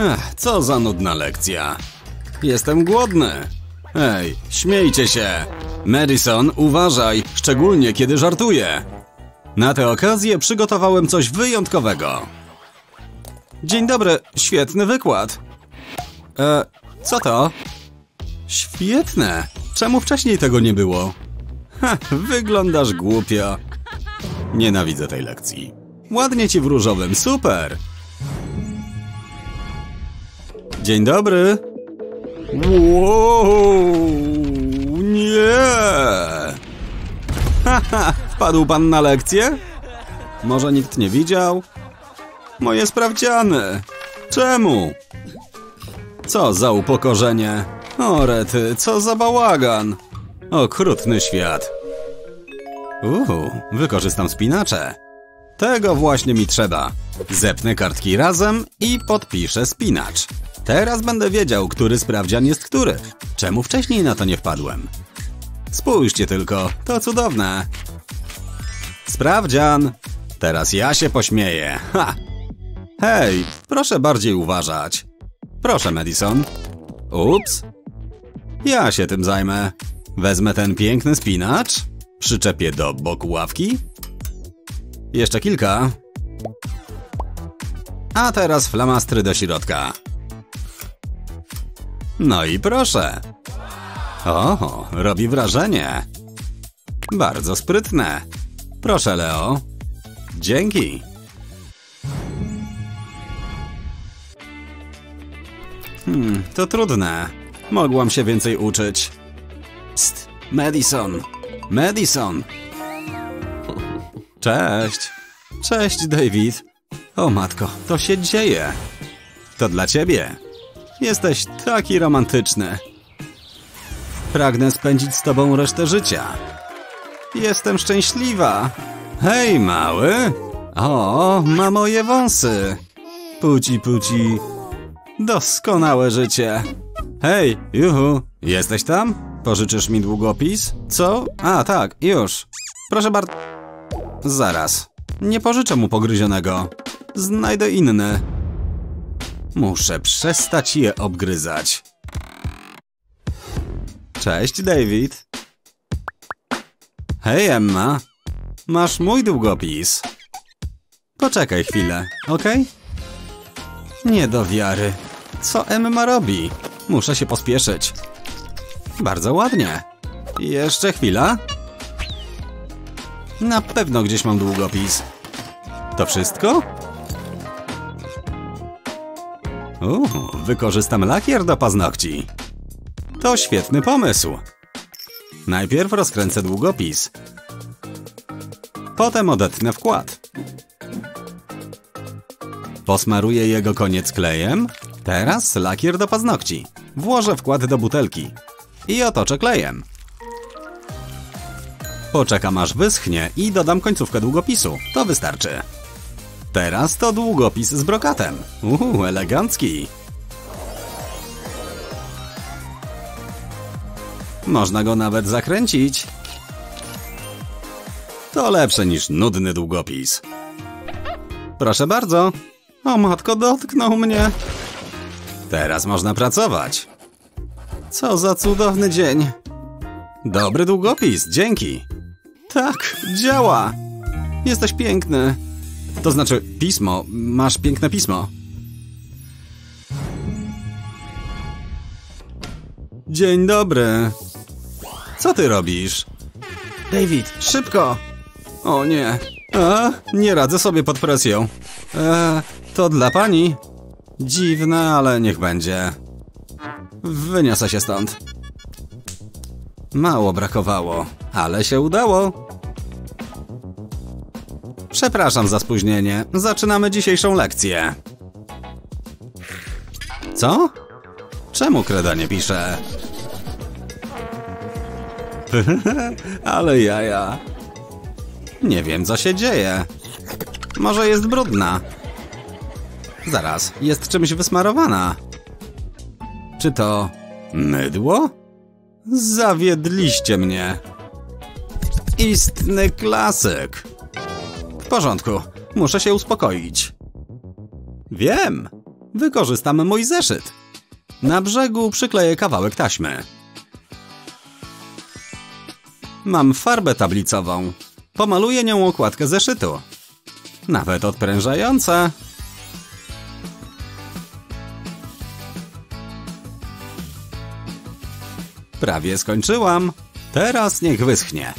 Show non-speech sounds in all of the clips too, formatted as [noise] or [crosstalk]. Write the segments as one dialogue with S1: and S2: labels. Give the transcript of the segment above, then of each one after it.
S1: Ech, co za nudna lekcja. Jestem głodny. Ej, śmiejcie się. Madison, uważaj, szczególnie kiedy żartuję. Na tę okazję przygotowałem coś wyjątkowego. Dzień dobry, świetny wykład. E, co to? Świetne. Czemu wcześniej tego nie było? Ha, wyglądasz głupio. Nienawidzę tej lekcji. Ładnie ci w różowym, super. Dzień dobry. Wow, nie. Haha, wpadł pan na lekcję? Może nikt nie widział? Moje sprawdziany. Czemu? Co za upokorzenie. O rety, co za bałagan. Okrutny świat. Uuu, wykorzystam spinacze. Tego właśnie mi trzeba. Zepnę kartki razem i podpiszę spinacz. Teraz będę wiedział, który sprawdzian jest który. Czemu wcześniej na to nie wpadłem? Spójrzcie tylko, to cudowne. Sprawdzian. Teraz ja się pośmieję. Ha! Hej, proszę bardziej uważać. Proszę, Madison. Ups. Ja się tym zajmę. Wezmę ten piękny spinacz, przyczepię do boku ławki. Jeszcze kilka. A teraz flamastry do środka. No i proszę. O, robi wrażenie. Bardzo sprytne. Proszę, Leo. Dzięki. Hmm, to trudne. Mogłam się więcej uczyć. Psst, Madison. Madison. Cześć. Cześć, David. O matko, to się dzieje. To dla ciebie. Jesteś taki romantyczny. Pragnę spędzić z tobą resztę życia. Jestem szczęśliwa. Hej, mały. O, ma moje wąsy. Puci, puci. Doskonałe życie. Hej, juhu, jesteś tam? Pożyczysz mi długopis? Co? A, tak, już. Proszę bardzo. Zaraz. Nie pożyczę mu pogryzionego. Znajdę inny. Muszę przestać je obgryzać. Cześć, David. Hej, Emma. Masz mój długopis. Poczekaj chwilę, ok? Nie do wiary. Co Emma robi? Muszę się pospieszyć. Bardzo ładnie. Jeszcze chwila. Na pewno gdzieś mam długopis. To wszystko? Uuu, wykorzystam lakier do paznokci. To świetny pomysł. Najpierw rozkręcę długopis. Potem odetnę wkład. Posmaruję jego koniec klejem. Teraz lakier do paznokci. Włożę wkład do butelki. I otoczę klejem. Poczekam aż wyschnie i dodam końcówkę długopisu. To wystarczy. Teraz to długopis z brokatem. Uuu, elegancki. Można go nawet zakręcić. To lepsze niż nudny długopis. Proszę bardzo. O matko, dotknął mnie. Teraz można pracować. Co za cudowny dzień. Dobry długopis, dzięki. Tak, działa. Jesteś piękny. To znaczy, pismo. Masz piękne pismo. Dzień dobry. Co ty robisz? David, szybko! O nie. A, nie radzę sobie pod presją. E, to dla pani? Dziwne, ale niech będzie. Wyniosę się stąd. Mało brakowało, ale się udało. Przepraszam za spóźnienie. Zaczynamy dzisiejszą lekcję. Co? Czemu Kreda nie pisze? [laughs] Ale jaja. Nie wiem, co się dzieje. Może jest brudna. Zaraz, jest czymś wysmarowana. Czy to mydło? Zawiedliście mnie. Istny klasyk. Porządku, muszę się uspokoić. Wiem. Wykorzystam mój zeszyt. Na brzegu przykleję kawałek taśmy. Mam farbę tablicową. Pomaluję nią okładkę zeszytu. Nawet odprężająca. Prawie skończyłam. Teraz niech wyschnie.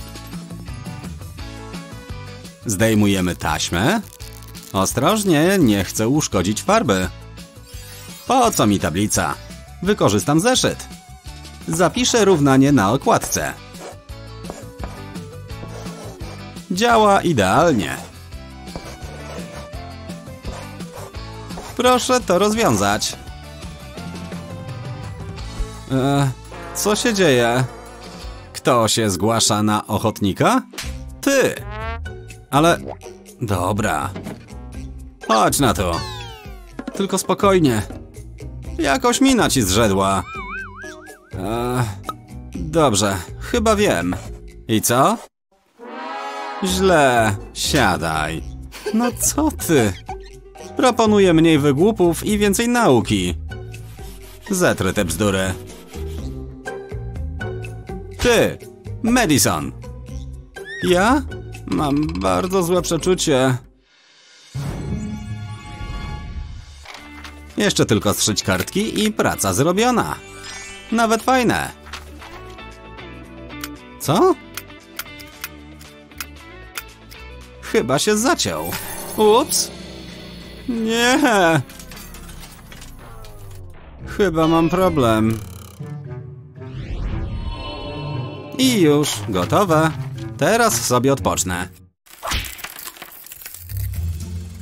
S1: Zdejmujemy taśmę. Ostrożnie, nie chcę uszkodzić farby. Po co mi tablica? Wykorzystam zeszyt. Zapiszę równanie na okładce. Działa idealnie. Proszę to rozwiązać. E, co się dzieje? Kto się zgłasza na ochotnika? Ty! Ale... Dobra. Chodź na to. Tylko spokojnie. Jakoś mina ci zrzedła. E, dobrze, chyba wiem. I co? Źle. Siadaj. No co ty? Proponuję mniej wygłupów i więcej nauki. Zetrę te bzdury. Ty, Madison. Ja? Mam bardzo złe przeczucie. Jeszcze tylko strzyć kartki i praca zrobiona. Nawet fajne. Co? Chyba się zaciął. Ups. Nie. Chyba mam problem. I już, gotowe. Teraz sobie odpocznę.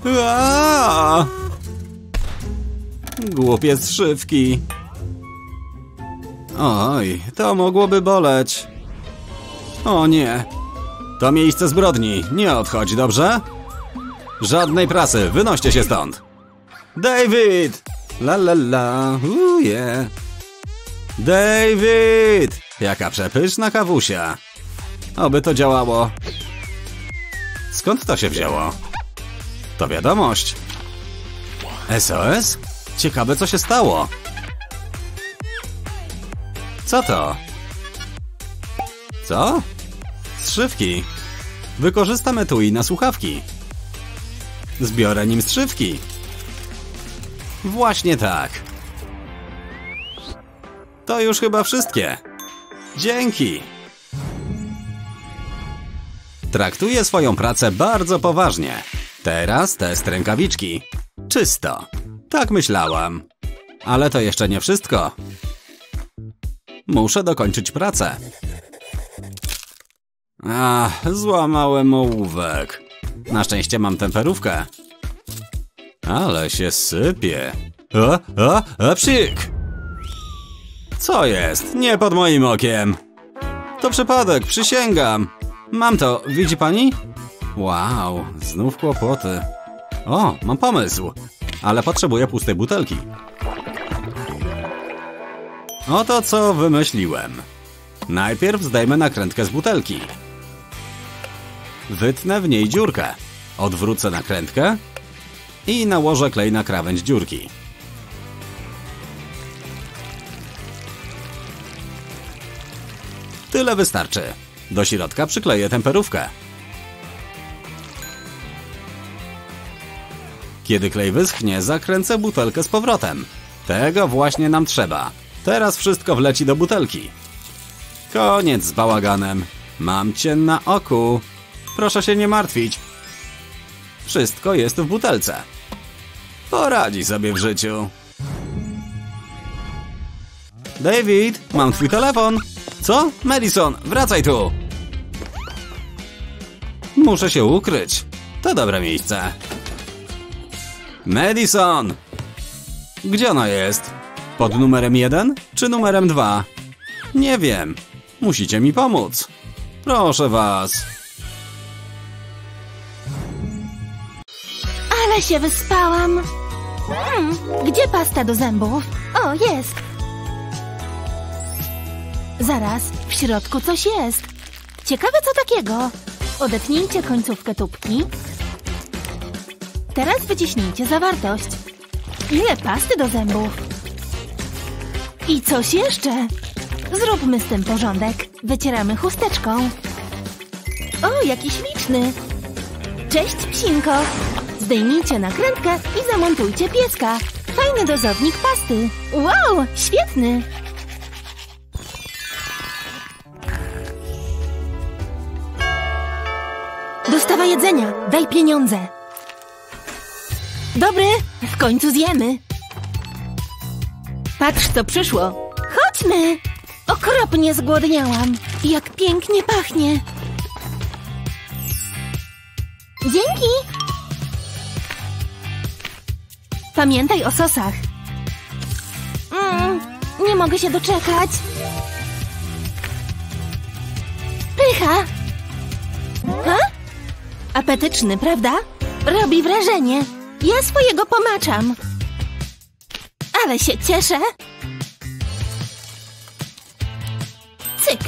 S1: Aaaa! Głupie zszywki. Oj, to mogłoby boleć. O nie. To miejsce zbrodni. Nie odchodź, dobrze? Żadnej prasy. Wynoście się stąd. David! La la la. Ooh, yeah. David! Jaka przepyszna kawusia. Oby to działało. Skąd to się wzięło? To wiadomość. SOS? Ciekawe, co się stało. Co to? Co? Strzywki. Wykorzystam etui na słuchawki. Zbiorę nim strzywki. Właśnie tak. To już chyba wszystkie. Dzięki. Traktuję swoją pracę bardzo poważnie. Teraz test rękawiczki. Czysto. Tak myślałam. Ale to jeszcze nie wszystko. Muszę dokończyć pracę. Ach, złamałem ołówek. Na szczęście mam temperówkę. Ale się sypie. A, a, a, psik! Co jest? Nie pod moim okiem. To przypadek, przysięgam. Mam to, widzi pani? Wow, znów kłopoty. O, mam pomysł. Ale potrzebuję pustej butelki. Oto co wymyśliłem. Najpierw zdejmę nakrętkę z butelki. Wytnę w niej dziurkę. Odwrócę nakrętkę i nałożę klej na krawędź dziurki. Tyle wystarczy. Do środka przykleję temperówkę. Kiedy klej wyschnie, zakręcę butelkę z powrotem. Tego właśnie nam trzeba. Teraz wszystko wleci do butelki. Koniec z bałaganem. Mam cię na oku. Proszę się nie martwić. Wszystko jest w butelce. Poradzi sobie w życiu. David, mam twój telefon. Co? Madison, wracaj tu. Muszę się ukryć. To dobre miejsce. Madison! Gdzie ona jest? Pod numerem 1 czy numerem 2? Nie wiem. Musicie mi pomóc. Proszę was.
S2: Ale się wyspałam. Hmm, gdzie pasta do zębów? O, jest. Zaraz, w środku coś jest. Ciekawe co takiego. Odetnijcie końcówkę tubki. Teraz wyciśnijcie zawartość.
S3: Ile pasty do zębów? I coś jeszcze? Zróbmy z tym porządek. Wycieramy chusteczką. O, jaki śliczny! Cześć, psinko! Zdejmijcie nakrętkę i zamontujcie pieska. Fajny dozownik pasty. Wow, świetny! Dostawa jedzenia, daj pieniądze. Dobry, w końcu zjemy. Patrz, co przyszło. Chodźmy! Okropnie zgłodniałam. Jak pięknie pachnie. Dzięki! Pamiętaj o sosach. Mm, nie mogę się doczekać. Pycha! Ha? Apetyczny, prawda? Robi wrażenie. Ja swojego pomaczam. Ale się cieszę. Cyk.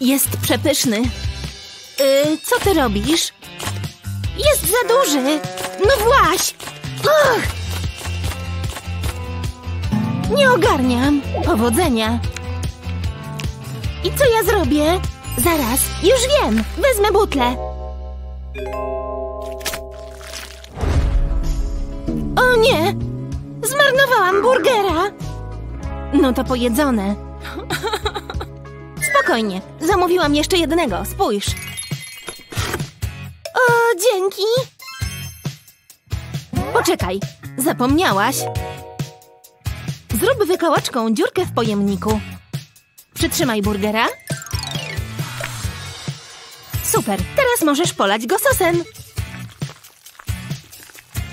S3: Jest przepyszny. Yy, co ty robisz? Jest za duży. No właś. Nie ogarniam. Powodzenia. I co ja zrobię? Zaraz, już wiem. Wezmę butlę. O nie! Zmarnowałam burgera! No to pojedzone. Spokojnie, zamówiłam jeszcze jednego, spójrz. O, dzięki! Poczekaj, zapomniałaś. Zrób wykałaczką dziurkę w pojemniku. Przytrzymaj burgera. Super, teraz możesz polać go sosem.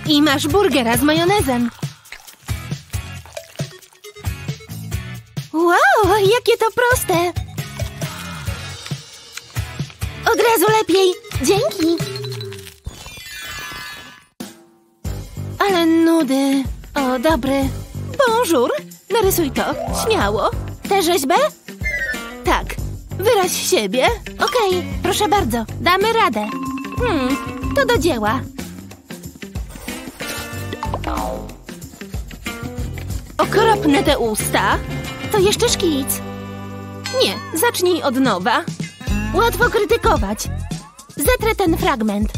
S3: I masz burgera z majonezem. Wow, jakie to proste! Od razu lepiej. Dzięki. Ale nudy. O, dobry. Bonjour. Narysuj to. Śmiało. Tę rzeźbę? Wyraź siebie. Okej, proszę bardzo. Damy radę. Hmm, to do dzieła. Okropne te usta. To jeszcze szkic. Nie, zacznij od nowa. Łatwo krytykować. Zetrę ten fragment.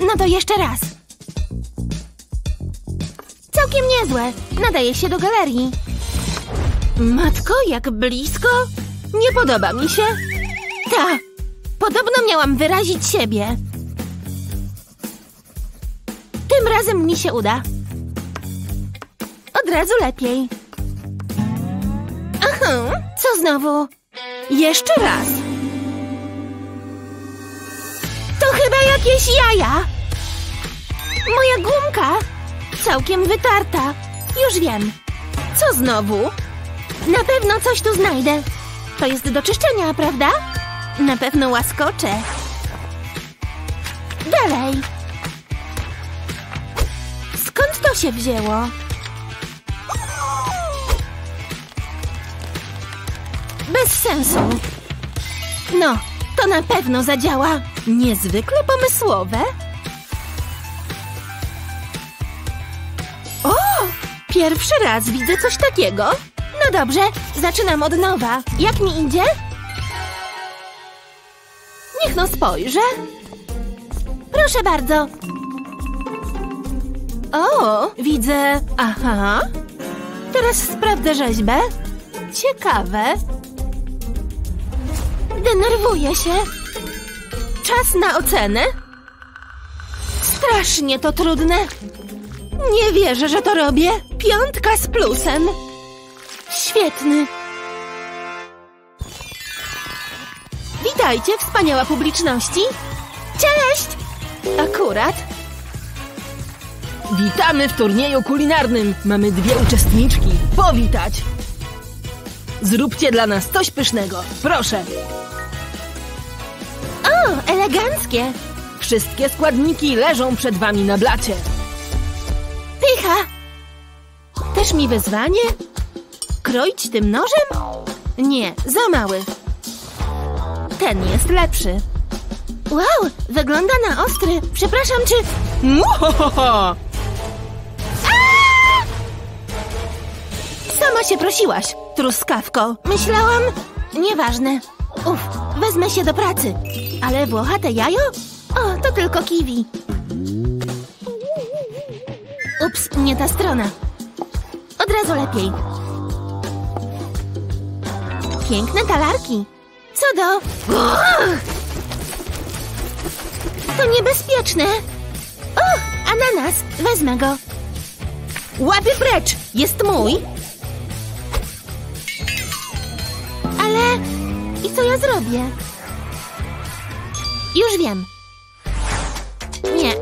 S3: No to jeszcze raz. Całkiem niezłe. Nadaje się do galerii. Matko, jak blisko? Nie podoba mi się. Ta. Podobno miałam wyrazić siebie. Tym razem mi się uda. Od razu lepiej. Aha, co znowu? Jeszcze raz. To chyba jakieś jaja. Moja gumka. Całkiem wytarta. Już wiem. Co znowu? Na pewno coś tu znajdę. To jest do czyszczenia, prawda? Na pewno łaskocze. Dalej. Skąd to się wzięło? Bez sensu. No, to na pewno zadziała. Niezwykle pomysłowe. O! Pierwszy raz widzę coś takiego. No dobrze, zaczynam od nowa. Jak mi idzie? Niech no spojrzę. Proszę bardzo. O, widzę. Aha. Teraz sprawdzę rzeźbę. Ciekawe. Denerwuję się. Czas na ocenę. Strasznie to trudne. Nie wierzę, że to robię. Piątka z plusem. Świetny. Witajcie, wspaniała publiczności. Cześć! Akurat.
S4: Witamy w turnieju kulinarnym. Mamy dwie uczestniczki. Powitać. Zróbcie dla nas coś pysznego. Proszę.
S3: O, eleganckie.
S4: Wszystkie składniki leżą przed wami na blacie.
S3: Pycha. Też mi wyzwanie? Kroić tym nożem? Nie, za mały. Ten jest lepszy. Wow, wygląda na ostry. Przepraszam, czy...
S5: Muhohoho!
S3: Sama się prosiłaś, truskawko. Myślałam... Nieważne. Uf, wezmę się do pracy. Ale włochate jajo? O, to tylko kiwi. Ups, nie ta strona. Od razu lepiej. Piękne talarki. Co do... Uch! To niebezpieczne. O, ananas. Wezmę go.
S5: Łapy precz! Jest mój!
S3: Ale... I co ja zrobię? Już wiem. Nie.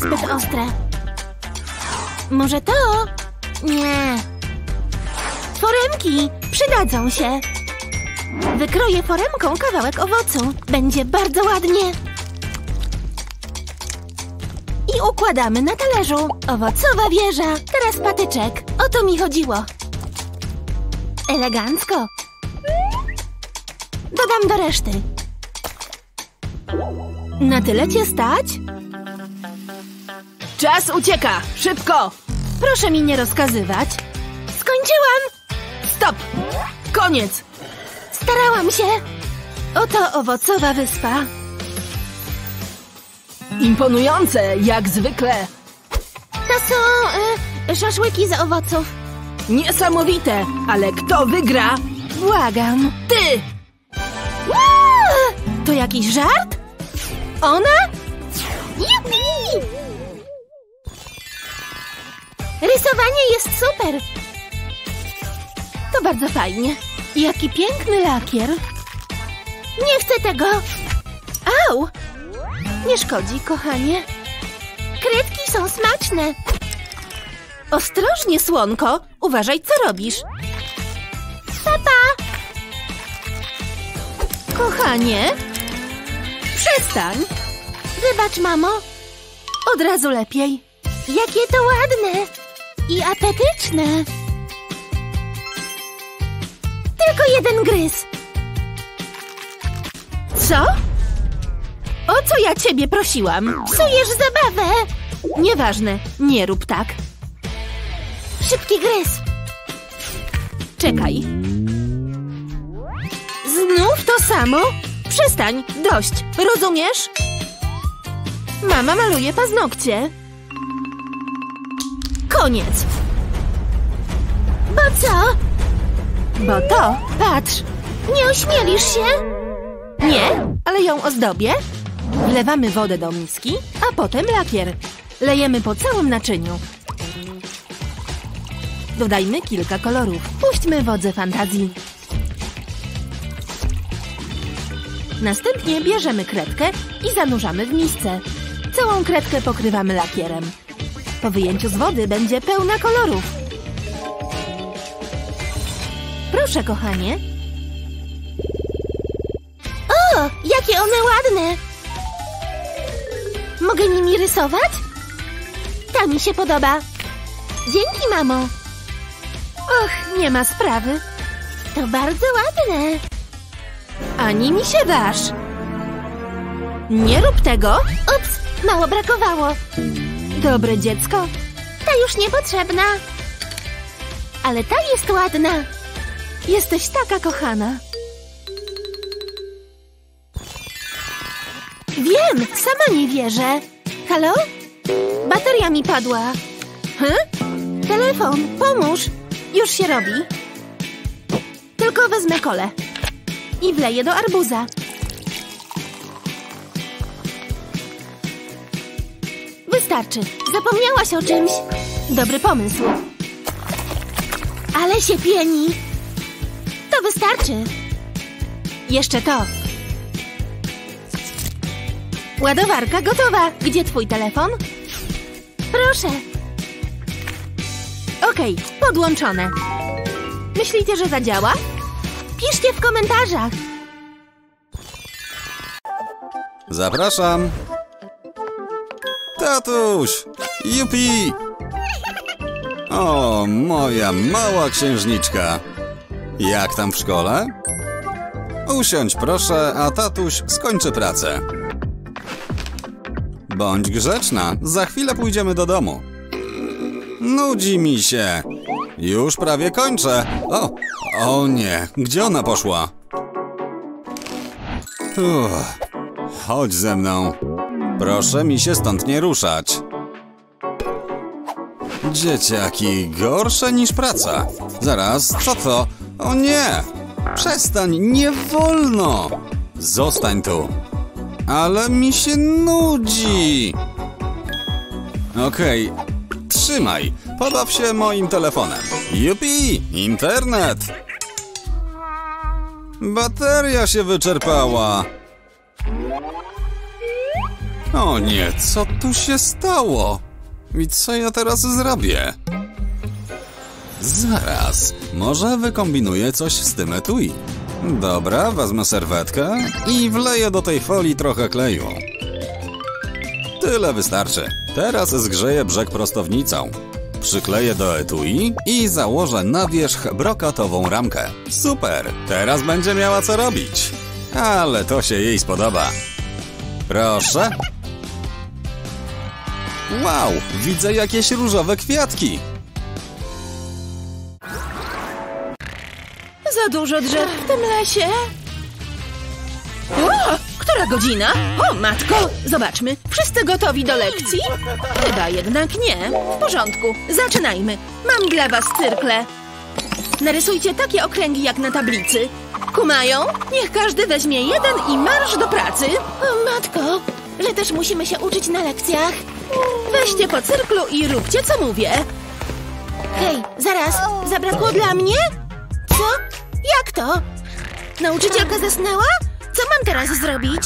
S3: Zbyt ostre. Może to? Nie. Foremki przydadzą się. Wykroję foremką kawałek owocu. Będzie bardzo ładnie. I układamy na talerzu. Owocowa wieża. Teraz patyczek. O to mi chodziło. Elegancko. Dodam do reszty. Na tyle cię stać?
S5: Czas ucieka! Szybko!
S3: Proszę mi nie rozkazywać. Skończyłam!
S5: Stop! Koniec!
S3: Starałam się. Oto owocowa wyspa.
S5: Imponujące, jak zwykle!
S3: To są y, szaszłyki z owoców.
S5: Niesamowite! Ale kto wygra?
S3: Błagam.
S5: Ty!
S3: To jakiś żart? Ona? Jupi! Rysowanie jest super. To bardzo fajnie. Jaki piękny lakier. Nie chcę tego. Au! Nie szkodzi, kochanie. Kredki są smaczne. Ostrożnie, słonko. Uważaj, co robisz. Papa! Kochanie, przestań. Wybacz, mamo. Od razu lepiej. Jakie to ładne i apetyczne. Tylko jeden gryz. Co? O co ja ciebie prosiłam? Psujesz zabawę. Nieważne, nie rób tak. Szybki gryz. Czekaj. Znów to samo? Przestań, dość, rozumiesz? Mama maluje paznokcie. Koniec. Bo co? Bo to, patrz, nie ośmielisz się? Nie, ale ją ozdobię. Wlewamy wodę do miski, a potem lakier. Lejemy po całym naczyniu. Dodajmy kilka kolorów. Puśćmy wodze fantazji. Następnie bierzemy kredkę i zanurzamy w misce. Całą kredkę pokrywamy lakierem. Po wyjęciu z wody będzie pełna kolorów. Proszę, kochanie. O, jakie one ładne! Mogę nimi rysować? Ta mi się podoba. Dzięki, mamo. Och, nie ma sprawy. To bardzo ładne. Ani mi się dasz. Nie rób tego. Ups, mało brakowało. Dobre dziecko. Ta już niepotrzebna. Ale ta jest ładna. Jesteś taka kochana. Wiem, sama nie wierzę. Halo? Bateria mi padła. Hm? Telefon, pomóż. Już się robi. Tylko wezmę kole. I wleję do arbuza. Wystarczy. Zapomniałaś o czymś. Dobry pomysł. Ale się pieni. To wystarczy. Jeszcze to. Ładowarka gotowa. Gdzie twój telefon? Proszę. Okej, podłączone. Myślicie, że zadziała? Piszcie w komentarzach.
S1: Zapraszam. Tatuś! Jupi! O, moja mała księżniczka. Jak tam w szkole? Usiądź proszę, a tatuś skończy pracę. Bądź grzeczna, za chwilę pójdziemy do domu. Nudzi mi się. Już prawie kończę. O, o nie, gdzie ona poszła? Uff, chodź ze mną. Proszę mi się stąd nie ruszać. Dzieciaki, gorsze niż praca. Zaraz, co to? O nie! Przestań, nie wolno! Zostań tu. Ale mi się nudzi. Okej, trzymaj. Pobaw się moim telefonem. Jupi, internet. Bateria się wyczerpała. O nie, co tu się stało? I co ja teraz zrobię? Zaraz, może wykombinuję coś z tym etui. Dobra, wezmę serwetkę i wleję do tej folii trochę kleju. Tyle wystarczy. Teraz zgrzeję brzeg prostownicą. Przykleję do etui i założę na wierzch brokatową ramkę. Super, teraz będzie miała co robić. Ale to się jej spodoba. Proszę. Wow, widzę jakieś różowe kwiatki.
S6: Za dużo drzew w tym lesie. O, która godzina? O, matko! Zobaczmy. Wszyscy gotowi do lekcji? Chyba jednak nie. W porządku. Zaczynajmy. Mam dla was cyrkle. Narysujcie takie okręgi jak na tablicy. Kumają? Niech każdy weźmie jeden i marsz do pracy.
S3: O matko, że też musimy się uczyć na lekcjach.
S6: Weźcie po cyrklu i róbcie, co mówię.
S3: Hej, zaraz, zabrakło dla mnie? Co? Jak to? Nauczycielka zasnęła? Co mam teraz zrobić?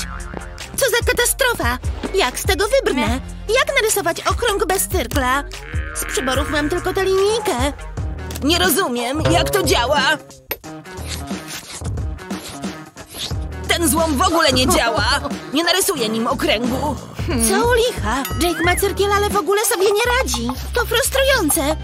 S3: Co za katastrofa! Jak z tego wybrnę? Jak narysować okrąg bez cyrkla? Z przyborów mam tylko tę linijkę.
S6: Nie rozumiem, jak to działa. Ten złom w ogóle nie działa. Nie narysuję nim okręgu.
S3: Co u licha? Jake ma cyrkiel, ale w ogóle sobie nie radzi. To frustrujące.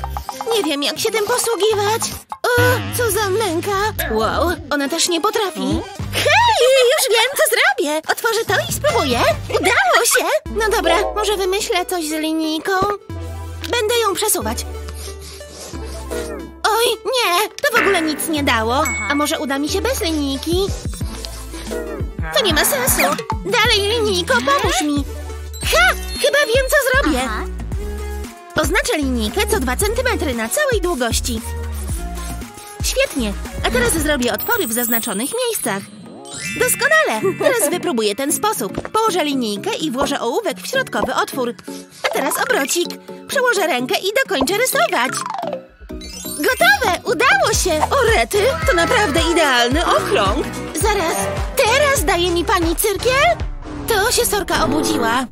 S3: Nie wiem, jak się tym posługiwać. O, co za męka. Wow, ona też nie potrafi. Hej, już wiem, co zrobię. Otworzę to i spróbuję. Udało się. No dobra, może wymyślę coś z linijką. Będę ją przesuwać. Oj, nie, to w ogóle nic nie dało. A może uda mi się bez linijki? To nie ma sensu. Dalej, linijko, pomóż mi. Ha! Chyba wiem, co zrobię. Oznaczę linijkę co 2 cm na całej długości. Świetnie. A teraz zrobię otwory w zaznaczonych miejscach. Doskonale. Teraz [laughs] wypróbuję ten sposób. Położę linijkę i włożę ołówek w środkowy otwór. A teraz obrocik. Przełożę rękę i dokończę rysować. Gotowe! Udało się!
S6: O rety, to naprawdę idealny okrąg.
S3: Zaraz, teraz daje mi pani cyrkiel? To się Sorka obudziła.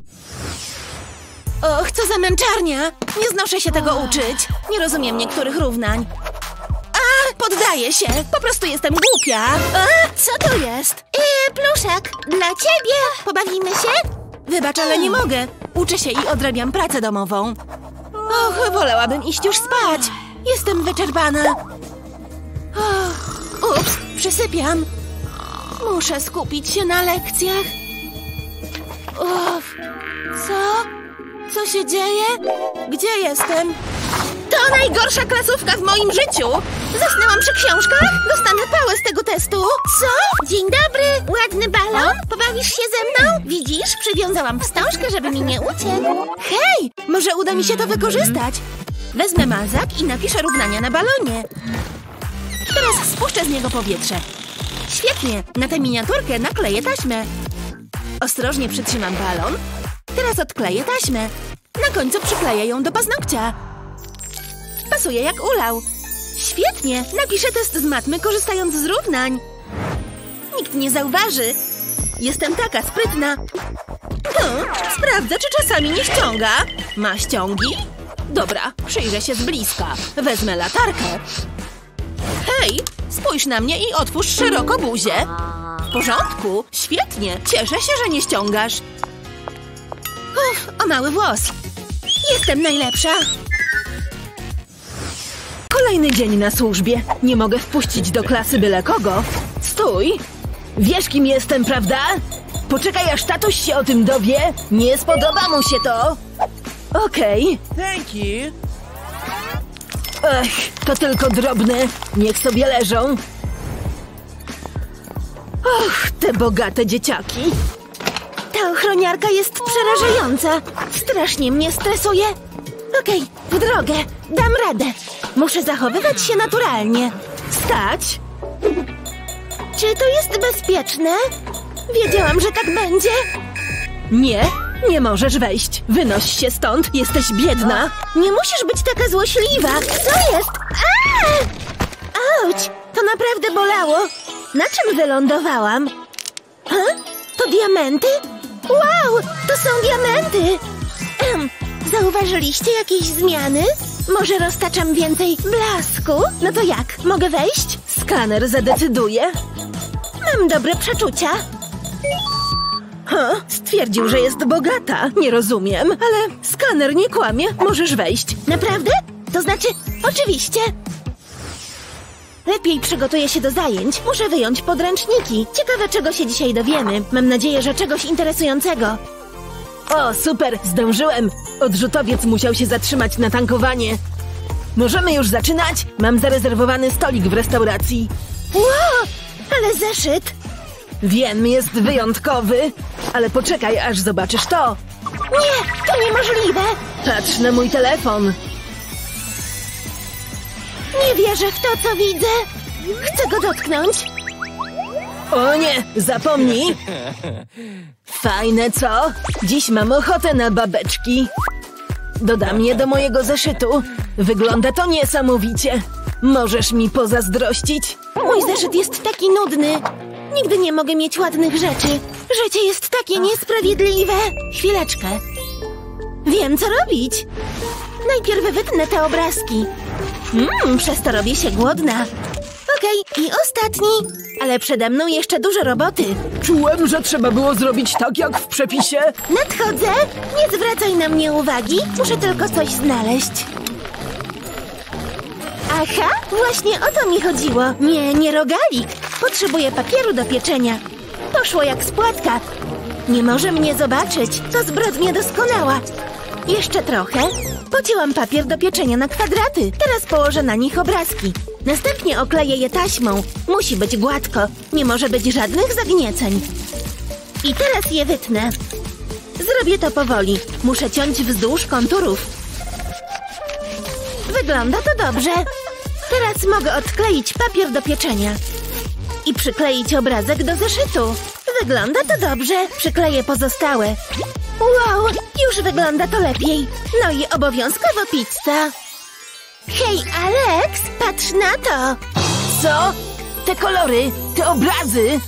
S3: Och, co za męczarnia! Nie znoszę się tego uczyć. Nie rozumiem niektórych równań. A, poddaję się. Po prostu jestem głupia. A, co to jest? Yy, pluszak. Dla ciebie. Pobawimy się?
S6: Wybacz, ale nie mogę. Uczę się i odrabiam pracę domową. Och, wolałabym iść już spać.
S3: Jestem wyczerpana. Ups, przysypiam. Muszę skupić się na lekcjach. Uff, co? Co się dzieje? Gdzie jestem? To najgorsza klasówka w moim życiu! Zasnęłam przy książkach? Dostanę pałę z tego testu. Co? Dzień dobry! Ładny balon? Pobawisz się ze mną? Widzisz, przywiązałam wstążkę, żeby mi nie uciekł. Hej! Może uda mi się to wykorzystać. Wezmę mazak i napiszę równania na balonie. Teraz spuszczę z niego powietrze. Świetnie! Na tę miniaturkę nakleję taśmę. Ostrożnie przytrzymam balon. Teraz odkleję taśmę. Na końcu przykleję ją do paznokcia. Pasuje jak ulał. Świetnie! Napiszę test z matmy korzystając z równań. Nikt nie zauważy. Jestem taka sprytna.
S6: Hmm, sprawdzę, czy czasami nie ściąga. Ma ściągi? Dobra, przyjrzę się z bliska. Wezmę latarkę. Hej, spójrz na mnie i otwórz szeroko buzię. W porządku, świetnie. Cieszę się, że nie ściągasz.
S3: Uff, o mały włos. Jestem najlepsza.
S6: Kolejny dzień na służbie. Nie mogę wpuścić do klasy byle kogo. Stój!
S7: Wiesz, kim jestem, prawda? Poczekaj, aż tatuś się o tym dowie. Nie spodoba mu się to. Okej.
S8: Thank you.
S7: Ech, to tylko drobne. Niech sobie leżą. Och, te bogate dzieciaki.
S3: Ta ochroniarka jest przerażająca. Strasznie mnie stresuje. Okej, w drogę. Dam radę. Muszę zachowywać się naturalnie.
S7: Stać.
S3: Czy to jest bezpieczne? Wiedziałam, że tak będzie.
S7: Nie, nie możesz wejść. Wynoś się stąd, jesteś biedna.
S3: Nie musisz być taka złośliwa. Co jest? Aaa! Auć! To naprawdę bolało. Na czym wylądowałam? Ha? To diamenty? Wow! To są diamenty! Em, zauważyliście jakieś zmiany? Może roztaczam więcej blasku? No to jak? Mogę wejść?
S7: Skaner zadecyduje.
S3: Mam dobre przeczucia.
S7: Ha, stwierdził, że jest bogata. Nie rozumiem, ale skaner nie kłamie. Możesz wejść.
S3: Naprawdę? To znaczy, oczywiście. Lepiej przygotuję się do zajęć. Muszę wyjąć podręczniki. Ciekawe, czego się dzisiaj dowiemy. Mam nadzieję, że czegoś interesującego.
S7: O, super, zdążyłem. Odrzutowiec musiał się zatrzymać na tankowanie. Możemy już zaczynać? Mam zarezerwowany stolik w restauracji.
S3: Wow! Ale zeszyt!
S7: Wiem, jest wyjątkowy, ale poczekaj, aż zobaczysz to.
S3: Nie, to niemożliwe!
S7: Patrz na mój telefon.
S3: Nie wierzę w to, co widzę. Chcę go dotknąć.
S7: O nie, zapomnij. Fajne, co? Dziś mam ochotę na babeczki. Dodam je do mojego zeszytu. Wygląda to niesamowicie. Możesz mi pozazdrościć?
S3: Mój zeszyt jest taki nudny. Nigdy nie mogę mieć ładnych rzeczy. Życie jest takie niesprawiedliwe. Chwileczkę. Wiem, co robić. Najpierw wytnę te obrazki. Mmm, przez to robię się głodna. Okej, i ostatni. Ale przede mną jeszcze dużo roboty.
S7: Czułem, że trzeba było zrobić tak, jak w przepisie.
S3: Nadchodzę. Nie zwracaj na mnie uwagi. Muszę tylko coś znaleźć. Aha, właśnie o to mi chodziło. Nie, nie rogalik. Potrzebuję papieru do pieczenia. Poszło jak spłatka. Nie może mnie zobaczyć. To zbrodnia doskonała. Jeszcze trochę. Pocięłam papier do pieczenia na kwadraty. Teraz położę na nich obrazki. Następnie okleję je taśmą. Musi być gładko. Nie może być żadnych zagnieceń. I teraz je wytnę. Zrobię to powoli. Muszę ciąć wzdłuż konturów. Wygląda to dobrze. Teraz mogę odkleić papier do pieczenia. I przykleić obrazek do zeszytu. Wygląda to dobrze. Przykleję pozostałe. Wow, już wygląda to lepiej. No i obowiązkowo pizza. Hej, Alex, patrz na to.
S7: Co? Te kolory, te obrazy.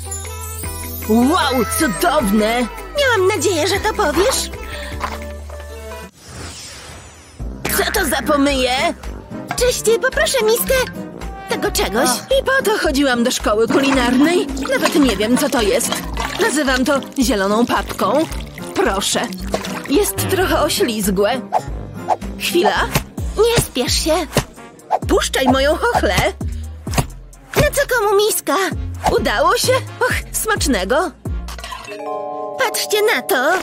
S7: Wow, cudowne.
S3: Miałam nadzieję, że to powiesz.
S7: Co to za pomyje?
S3: Cześć, poproszę miskę tego czegoś.
S7: I po to chodziłam do szkoły kulinarnej. Nawet nie wiem, co to jest. Nazywam to zieloną papką. Proszę. Jest trochę oślizgłe. Chwila.
S3: Nie spiesz się.
S7: Puszczaj moją chochlę.
S3: Na co komu miska?
S7: Udało się? Och, smacznego.
S3: Patrzcie na to.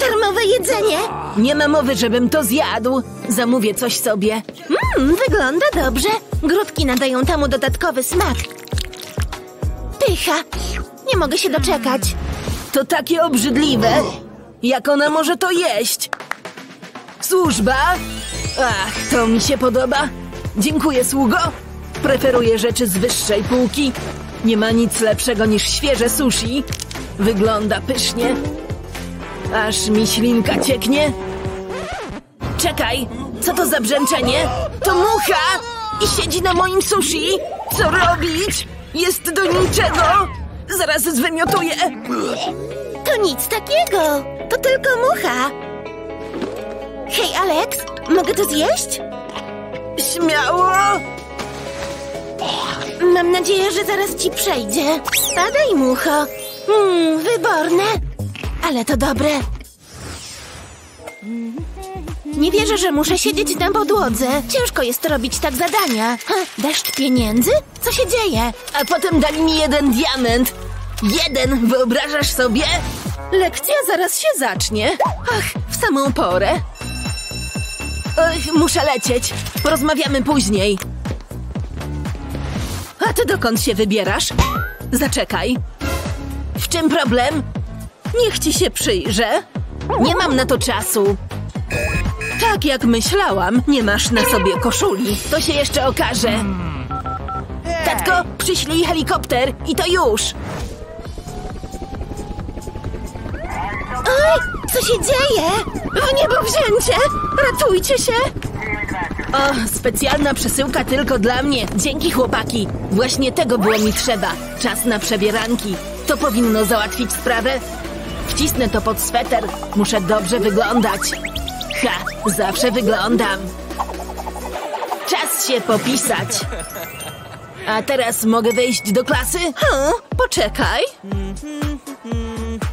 S3: Darmowe jedzenie.
S7: Nie ma mowy, żebym to zjadł. Zamówię coś sobie.
S3: Mmm, wygląda dobrze. Grudki nadają temu dodatkowy smak. Pycha. Nie mogę się doczekać.
S7: To takie obrzydliwe. Jak ona może to jeść? Służba? Ach, to mi się podoba. Dziękuję, sługo. Preferuję rzeczy z wyższej półki. Nie ma nic lepszego niż świeże sushi. Wygląda pysznie. Aż mi ślinka cieknie. Czekaj, co to za brzęczenie? To mucha! I siedzi na moim sushi! Co robić? Jest do niczego! Zaraz zwymiotuję!
S3: To nic takiego. To tylko mucha. Hej, Alex, mogę to zjeść?
S7: Śmiało!
S3: Mam nadzieję, że zaraz ci przejdzie. Spadaj, mucho. Mmm, wyborne. Ale to dobre. Nie wierzę, że muszę siedzieć na podłodze. Ciężko jest robić tak zadania. Ha, deszcz pieniędzy? Co się dzieje?
S7: A potem dali mi jeden diament.
S3: Jeden, wyobrażasz sobie? Lekcja zaraz się zacznie. Ach, w samą porę. Muszę lecieć. Porozmawiamy później. A ty dokąd się wybierasz? Zaczekaj. W czym problem? Niech ci się przyjrzę. Nie mam na to czasu. Tak jak myślałam, nie masz na sobie koszuli. To się jeszcze okaże. Tatko, przyślij helikopter i to już.
S2: Oj, co się dzieje?
S3: W niebo wzięcie! Ratujcie się! O, specjalna przesyłka tylko dla mnie. Dzięki chłopaki. Właśnie tego było mi trzeba. Czas na przebieranki. To powinno załatwić sprawę. Wcisnę to pod sweter. Muszę dobrze wyglądać. Ha, zawsze wyglądam. Czas się popisać. A teraz mogę wejść do klasy? Hmm, poczekaj.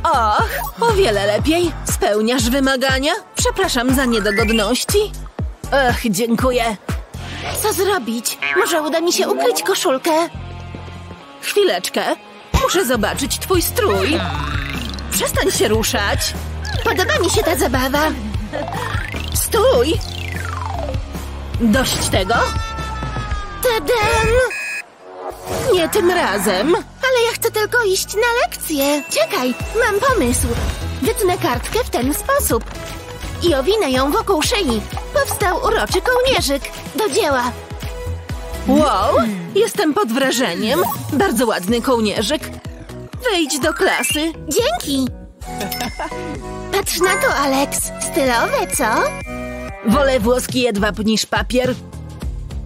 S3: Och, o wiele lepiej. Spełniasz wymagania? Przepraszam za niedogodności. Ach, dziękuję.
S2: Co zrobić? Może uda mi się ukryć koszulkę?
S3: Chwileczkę. Muszę zobaczyć twój strój. Przestań się ruszać.
S2: Podoba mi się ta zabawa.
S3: Stój! Dość tego?
S2: Tadam!
S3: Nie tym razem.
S2: Ale ja chcę tylko iść na lekcję. Czekaj, mam pomysł. Wytnę kartkę w ten sposób. I owinę ją wokół szyi. Powstał uroczy kołnierzyk. Do dzieła.
S3: Wow, jestem pod wrażeniem. Bardzo ładny kołnierzyk. Wejdź do klasy.
S2: Dzięki. Patrz na to, Alex. Stylowe, co?
S3: Wolę włoski jedwab niż papier.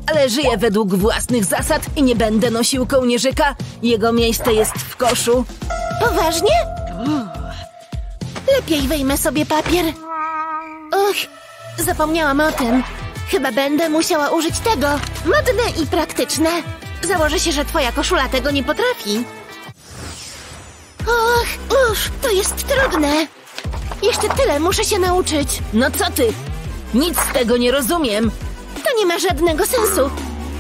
S3: Ale żyję według własnych zasad i nie będę nosił kołnierzyka. Jego miejsce jest w koszu.
S2: Poważnie? Lepiej wyjmę sobie papier. Och, zapomniałam o tym. Chyba będę musiała użyć tego. Modne i praktyczne. Założę się, że twoja koszula tego nie potrafi. Och, uż, to jest trudne. Jeszcze tyle muszę się nauczyć.
S3: No co ty? Nic z tego nie rozumiem.
S2: To nie ma żadnego sensu.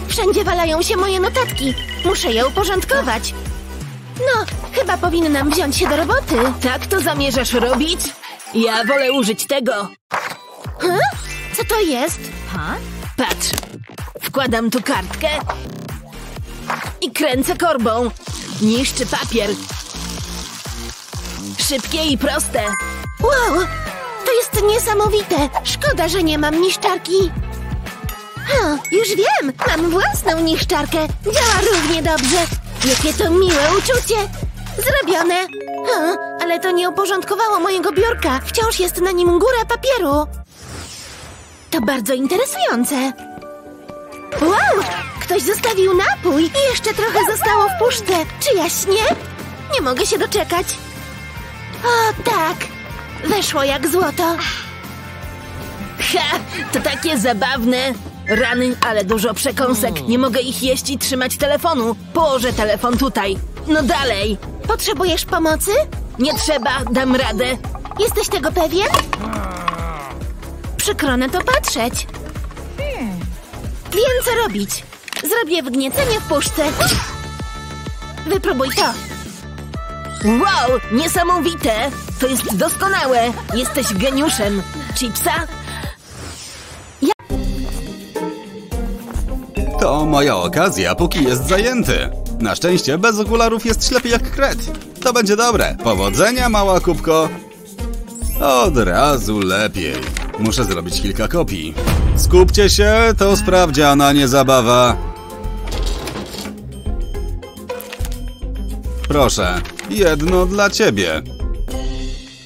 S2: Wszędzie walają się moje notatki. Muszę je uporządkować. No, chyba powinnam wziąć się do roboty.
S3: Tak to zamierzasz robić? Ja wolę użyć tego.
S2: Huh? Co to jest?
S3: Patrz, wkładam tu kartkę i kręcę korbą. Niszczy papier. Szybkie i proste.
S2: Wow, to jest niesamowite. Szkoda, że nie mam niszczarki. Ha, już wiem, mam własną niszczarkę. Działa równie dobrze. Jakie to miłe uczucie. Zrobione. Ha, ale to nie uporządkowało mojego biurka. Wciąż jest na nim góra papieru. To bardzo interesujące. Wow, ktoś zostawił napój i jeszcze trochę zostało w puszce. Czy jaśnie? Nie mogę się doczekać. O, tak. Weszło jak złoto.
S3: Ha, to takie zabawne. Rany, ale dużo przekąsek. Nie mogę ich jeść i trzymać telefonu. Położę telefon tutaj. No dalej.
S2: Potrzebujesz pomocy?
S3: Nie trzeba, dam radę.
S2: Jesteś tego pewien? Przykro na to patrzeć. Wiem, co robić. Zrobię wgniecenie w puszce. Wypróbuj to.
S3: Wow, niesamowite. To jest doskonałe. Jesteś geniuszem. Chipsa?
S1: To moja okazja, póki jest zajęty. Na szczęście bez okularów jest ślepy jak kret. To będzie dobre. Powodzenia, mała kubko. Od razu lepiej. Muszę zrobić kilka kopii. Skupcie się, to sprawdziana, nie zabawa. Proszę, jedno dla ciebie.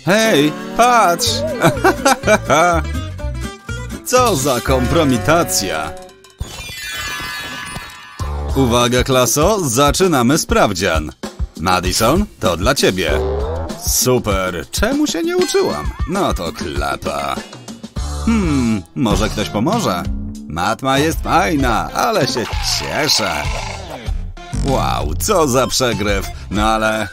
S1: Hej, patrz! [laughs] Co za kompromitacja! Uwaga, klaso, zaczynamy sprawdzian. Madison, to dla ciebie. Super, czemu się nie uczyłam? No to klapa. Hmm, może ktoś pomoże? Matma jest fajna, ale się cieszę. Wow, co za przegryw. No ale...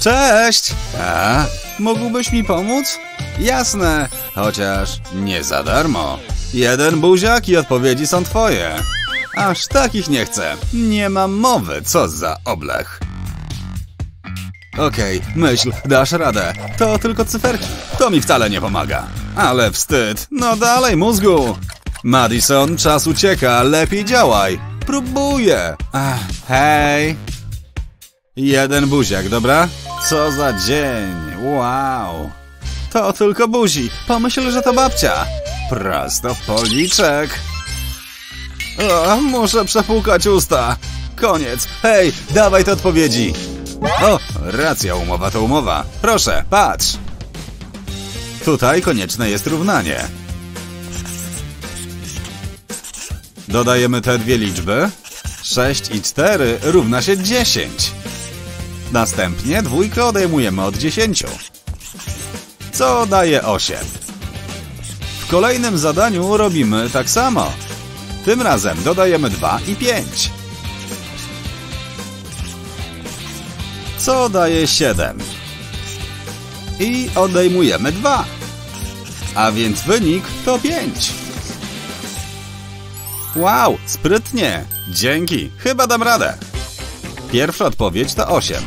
S1: Cześć! A, mógłbyś mi pomóc? Jasne, chociaż nie za darmo. Jeden buziak i odpowiedzi są twoje. Aż takich nie chcę. Nie mam mowy, co za oblech. Okej, myśl, dasz radę. To tylko cyferki. To mi wcale nie pomaga. Ale wstyd. No dalej, mózgu. Madison, czas ucieka. Lepiej działaj. Próbuję. Ach, hej. Jeden buziak, dobra? Co za dzień. Wow. To tylko buzi. Pomyśl, że to babcia. Prosto w policzek. O, muszę przepłukać usta. Koniec. Hej, dawaj te odpowiedzi. O, racja, umowa to umowa. Proszę, patrz. Tutaj konieczne jest równanie. Dodajemy te dwie liczby. 6 i 4 równa się 10. Następnie dwójkę odejmujemy od 10. Co daje 8. W kolejnym zadaniu robimy tak samo. Tym razem dodajemy 2 i 5. Co daje 7. I odejmujemy 2. A więc wynik to 5. Wow, sprytnie. Dzięki, chyba dam radę. Pierwsza odpowiedź to 8.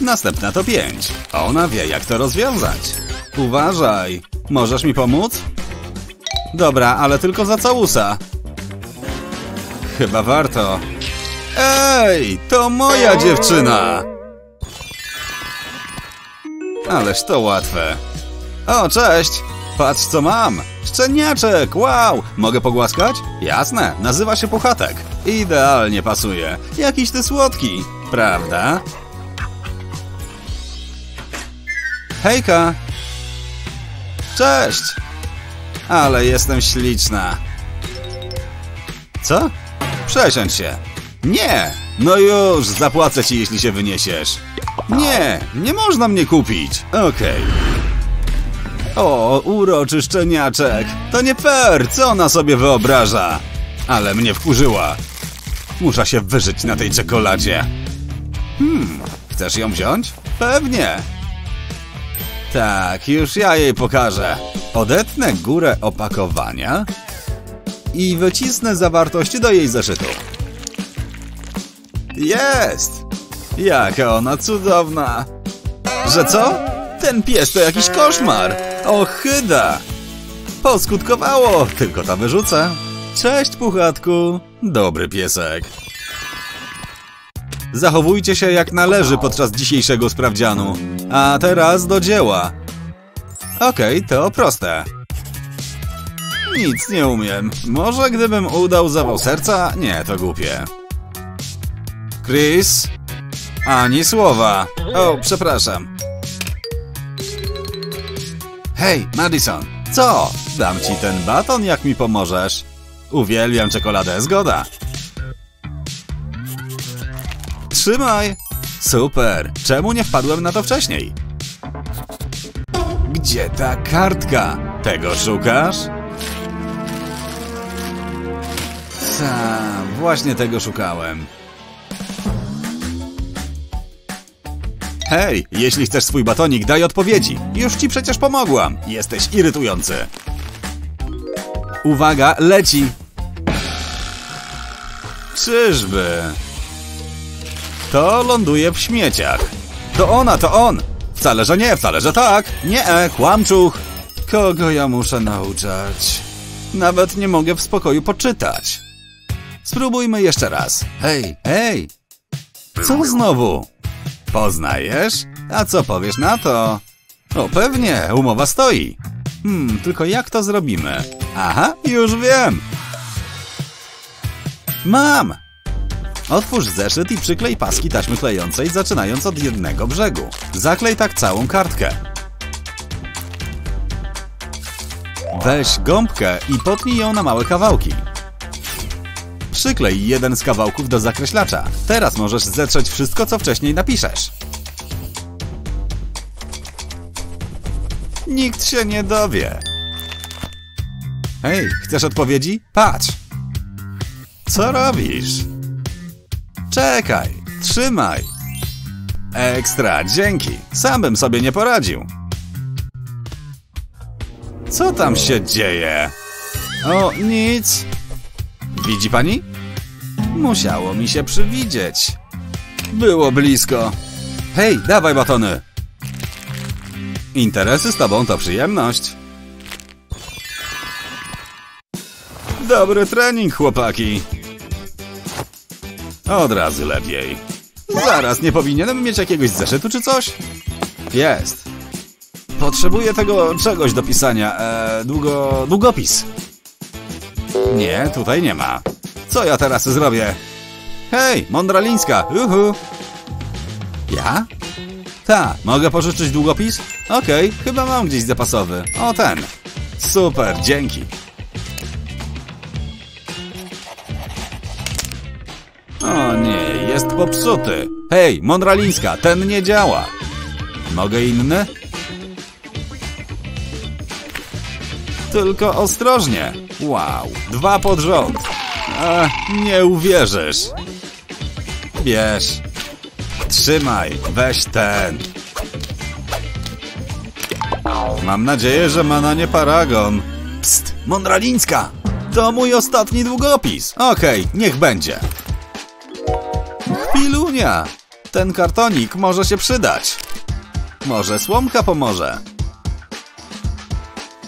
S1: Następna to 5. Ona wie, jak to rozwiązać. Uważaj, możesz mi pomóc? Dobra, ale tylko za całusa. Chyba warto. Ej, to moja dziewczyna! Ależ to łatwe. O, cześć! Patrz co mam! Szczeniaczek! Wow! Mogę pogłaskać? Jasne, nazywa się Puchatek. Idealnie pasuje. Jakiś ty słodki, prawda? Hejka! Cześć! Ale jestem śliczna. Co? Przesiądź się. Nie! No już, zapłacę ci, jeśli się wyniesiesz. Nie, nie można mnie kupić. Okej. O, uroczy szczeniaczek. To nie fair, co ona sobie wyobraża? Ale mnie wkurzyła. Muszę się wyżyć na tej czekoladzie. Hmm, chcesz ją wziąć? Pewnie. Tak, już ja jej pokażę. Odetnę górę opakowania i wycisnę zawartość do jej zeszytu. Jest! Jaka ona cudowna! Że co? Ten pies to jakiś koszmar! Ochyda! Poskutkowało, tylko to wyrzucę. Cześć, puchatku! Dobry piesek. Zachowujcie się jak należy podczas dzisiejszego sprawdzianu. A teraz do dzieła. Okej, to proste. Nic nie umiem. Może gdybym udał zawał serca? Nie, to głupie. Chris? Ani słowa. O, przepraszam. Hej, Madison. Co? Dam ci ten baton, jak mi pomożesz. Uwielbiam czekoladę, zgoda. Trzymaj. Super. Czemu nie wpadłem na to wcześniej? Gdzie ta kartka? Tego szukasz? Sam, właśnie tego szukałem. Hej, jeśli chcesz swój batonik, daj odpowiedzi. Już ci przecież pomogłam. Jesteś irytujący. Uwaga, leci. Czyżby? To ląduje w śmieciach. To ona, to on. Wcale, że nie, wcale, że tak. Nie, e, kłamczuch. Kogo ja muszę nauczać? Nawet nie mogę w spokoju poczytać. Spróbujmy jeszcze raz. Hej, hej. Co znowu? Poznajesz? A co powiesz na to? O, pewnie, umowa stoi. Hmm, tylko jak to zrobimy? Aha, już wiem. Mam! Otwórz zeszyt i przyklej paski taśmy klejącej, zaczynając od jednego brzegu. Zaklej tak całą kartkę. Weź gąbkę i potnij ją na małe kawałki. Przyklej jeden z kawałków do zakreślacza. Teraz możesz zetrzeć wszystko, co wcześniej napiszesz. Nikt się nie dowie. Hej, chcesz odpowiedzi? Patrz. Co robisz? Czekaj, trzymaj. Ekstra, dzięki. Sam bym sobie nie poradził. Co tam się dzieje? O, nic. Widzi pani? Musiało mi się przywidzieć. Było blisko. Hej, dawaj batony. Interesy z tobą to przyjemność. Dobry trening, chłopaki. Od razu lepiej. Zaraz, nie powinienem mieć jakiegoś zeszytu czy coś? Jest. Potrzebuję tego czegoś do pisania. E, długo... długopis. Nie, tutaj nie ma. Co ja teraz zrobię? Hej, Mądralińska, uhu. Ja? Ta, mogę pożyczyć długopis? Okej, chyba mam gdzieś zapasowy. O, ten. Super, dzięki. O nie, jest popsuty. Hej, Mądralińska, ten nie działa. Mogę inny? Tylko ostrożnie. Wow, dwa pod rząd. Nie uwierzysz. Bierz. Trzymaj, weź ten. Mam nadzieję, że ma na nie paragon. Psst, Mondralińska! To mój ostatni długopis. Okej, niech będzie. Chwilunia! Ten kartonik może się przydać. Może słomka pomoże.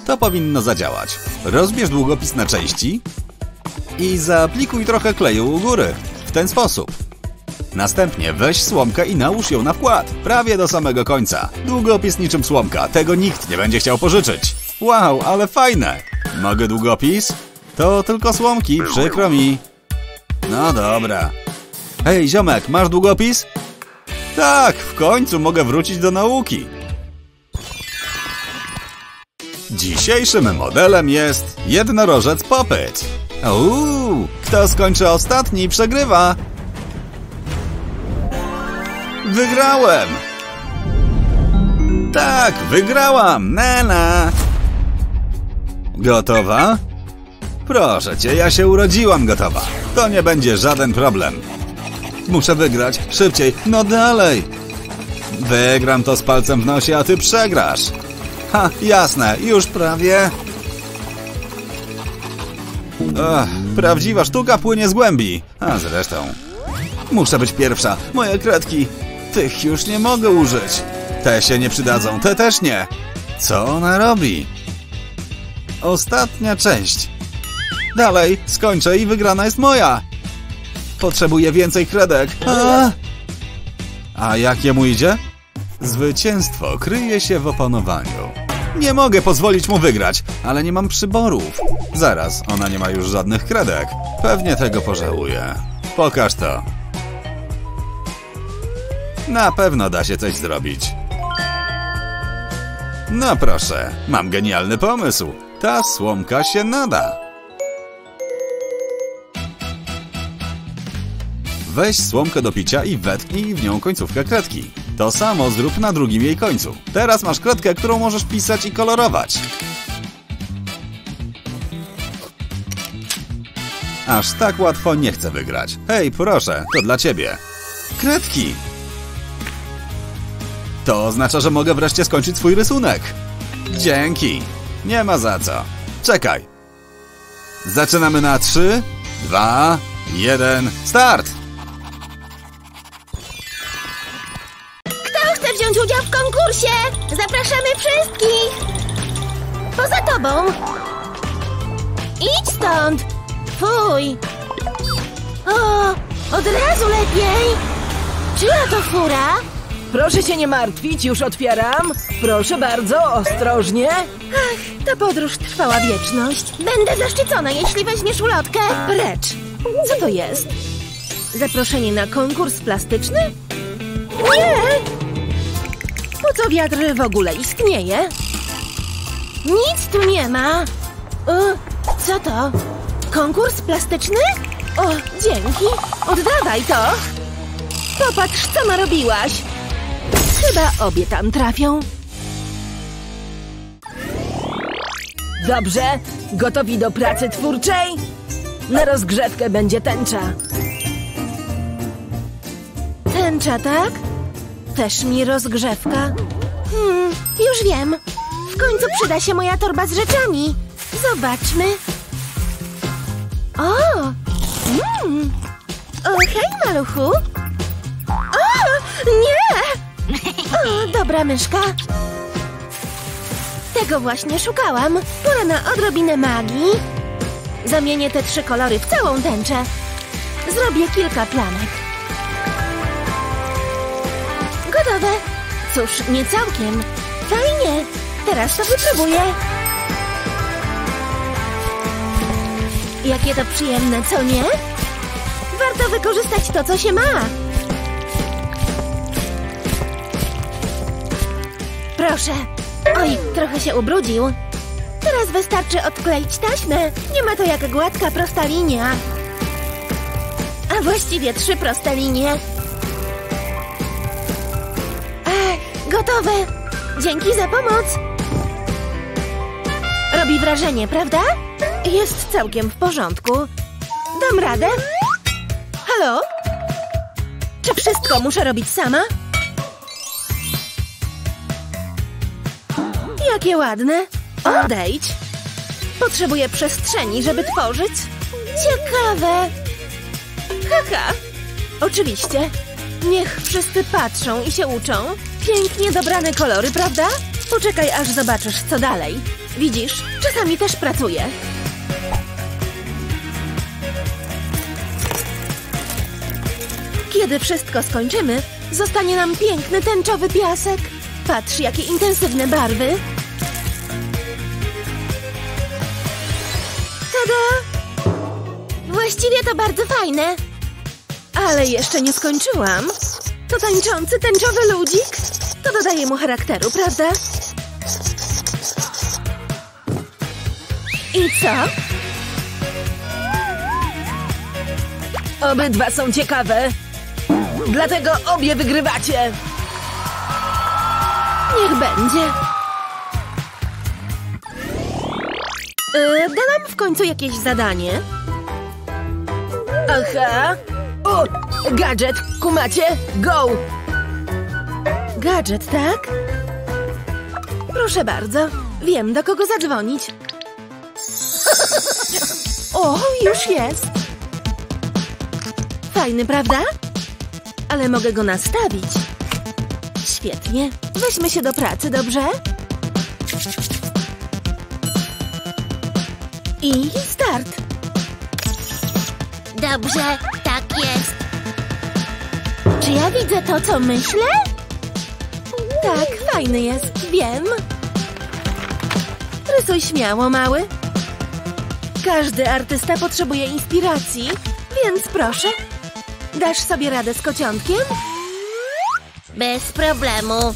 S1: To powinno zadziałać. Rozbierz długopis na części i zaaplikuj trochę kleju u góry. W ten sposób. Następnie weź słomkę i nałóż ją na wkład, prawie do samego końca. Długopis niczym słomka, tego nikt nie będzie chciał pożyczyć. Wow, ale fajne. Mogę długopis? To tylko słomki, przykro mi. No dobra. Hej, ziomek, masz długopis? Tak, w końcu mogę wrócić do nauki. Dzisiejszym modelem jest jednorożec popyt. Uuu, kto skończy ostatni, przegrywa. Wygrałem! Tak, wygrałam! Nena! Gotowa? Proszę cię, ja się urodziłam gotowa. To nie będzie żaden problem. Muszę wygrać. Szybciej. No dalej. Wygram to z palcem w nosie, a ty przegrasz. Ha, jasne. Już prawie. Ach, prawdziwa sztuka płynie z głębi. A zresztą... Muszę być pierwsza. Moje kredki. Tych już nie mogę użyć. Te się nie przydadzą, te też nie. Co ona robi? Ostatnia część. Dalej, skończę i wygrana jest moja. Potrzebuję więcej kredek. A, A jak jemu idzie? Zwycięstwo kryje się w opanowaniu. Nie mogę pozwolić mu wygrać, ale nie mam przyborów. Zaraz, ona nie ma już żadnych kredek. Pewnie tego pożałuje. Pokaż to. Na pewno da się coś zrobić. No proszę, mam genialny pomysł. Ta słomka się nada. Weź słomkę do picia i wetknij w nią końcówkę kredki. To samo zrób na drugim jej końcu. Teraz masz kredkę, którą możesz pisać i kolorować. Aż tak łatwo nie chcę wygrać. Hej, proszę, to dla ciebie. Kredki! To oznacza, że mogę wreszcie skończyć swój rysunek. Dzięki. Nie ma za co. Czekaj. Zaczynamy na 3, 2, 1, start!
S2: Wziąć udział w konkursie? Zapraszamy wszystkich! Poza tobą! Idź stąd! Fuj! O, od razu lepiej! Czyja to fura?
S3: Proszę się nie martwić, już otwieram. Proszę bardzo, ostrożnie.
S2: Ach, ta podróż trwała wieczność. Będę zaszczycona, jeśli weźmiesz ulotkę.
S3: Precz. Co to jest?
S2: Zaproszenie na konkurs plastyczny? Nie!
S3: Po co wiatr w ogóle istnieje?
S2: Nic tu nie ma. E, co to? Konkurs plastyczny? O, dzięki.
S3: Oddawaj to. Popatrz, co narobiłaś. Chyba obie tam trafią. Dobrze, gotowi do pracy twórczej? Na rozgrzewkę będzie tęcza.
S2: Tęcza, tak? Też mi rozgrzewka. Hmm, już wiem. W końcu przyda się moja torba z rzeczami. Zobaczmy. O! Mm. O, hej, maluchu.
S3: Nie! O, dobra myszka. Tego właśnie szukałam. Pora na odrobinę magii. Zamienię te trzy kolory w całą tęczę. Zrobię kilka planek. Gotowe. Cóż, nie całkiem. Fajnie. Teraz to wypróbuję. Jakie to przyjemne, co nie? Warto wykorzystać to, co się ma. Proszę. Oj, trochę się ubrudził. Teraz wystarczy odkleić taśmę. Nie ma to jak gładka, prosta linia. A właściwie trzy proste linie. Gotowe. Dzięki za pomoc. Robi wrażenie, prawda? Jest całkiem w porządku. Dam radę. Halo? Czy wszystko muszę robić sama? Jakie ładne. Odejdź. Potrzebuję przestrzeni, żeby tworzyć. Ciekawe. Haha. Oczywiście. Niech wszyscy patrzą i się uczą. Pięknie dobrane kolory, prawda? Poczekaj, aż zobaczysz, co dalej. Widzisz, czasami też pracuję. Kiedy wszystko skończymy, zostanie nam piękny tęczowy piasek. Patrz, jakie intensywne barwy. Tada! Właściwie to bardzo fajne. Ale jeszcze nie skończyłam. To tańczący tęczowy ludzik? To dodaje mu charakteru, prawda? I co?
S9: Obydwa są ciekawe. Dlatego obie wygrywacie.
S3: Niech będzie. Yy, w końcu jakieś zadanie.
S9: Aha. O, gadżet, kumacie? Go!
S3: Gadżet, tak? Proszę bardzo. Wiem, do kogo zadzwonić. [laughs] O, już jest. Fajny, prawda? Ale mogę go nastawić. Świetnie. Weźmy się do pracy, dobrze? I start.
S10: Dobrze, tak jest.
S3: Czy ja widzę to, co myślę? Tak, fajny jest, wiem. Rysuj śmiało, mały. Każdy artysta potrzebuje inspiracji, więc proszę. Dasz sobie radę z kociątkiem?
S10: Bez problemu.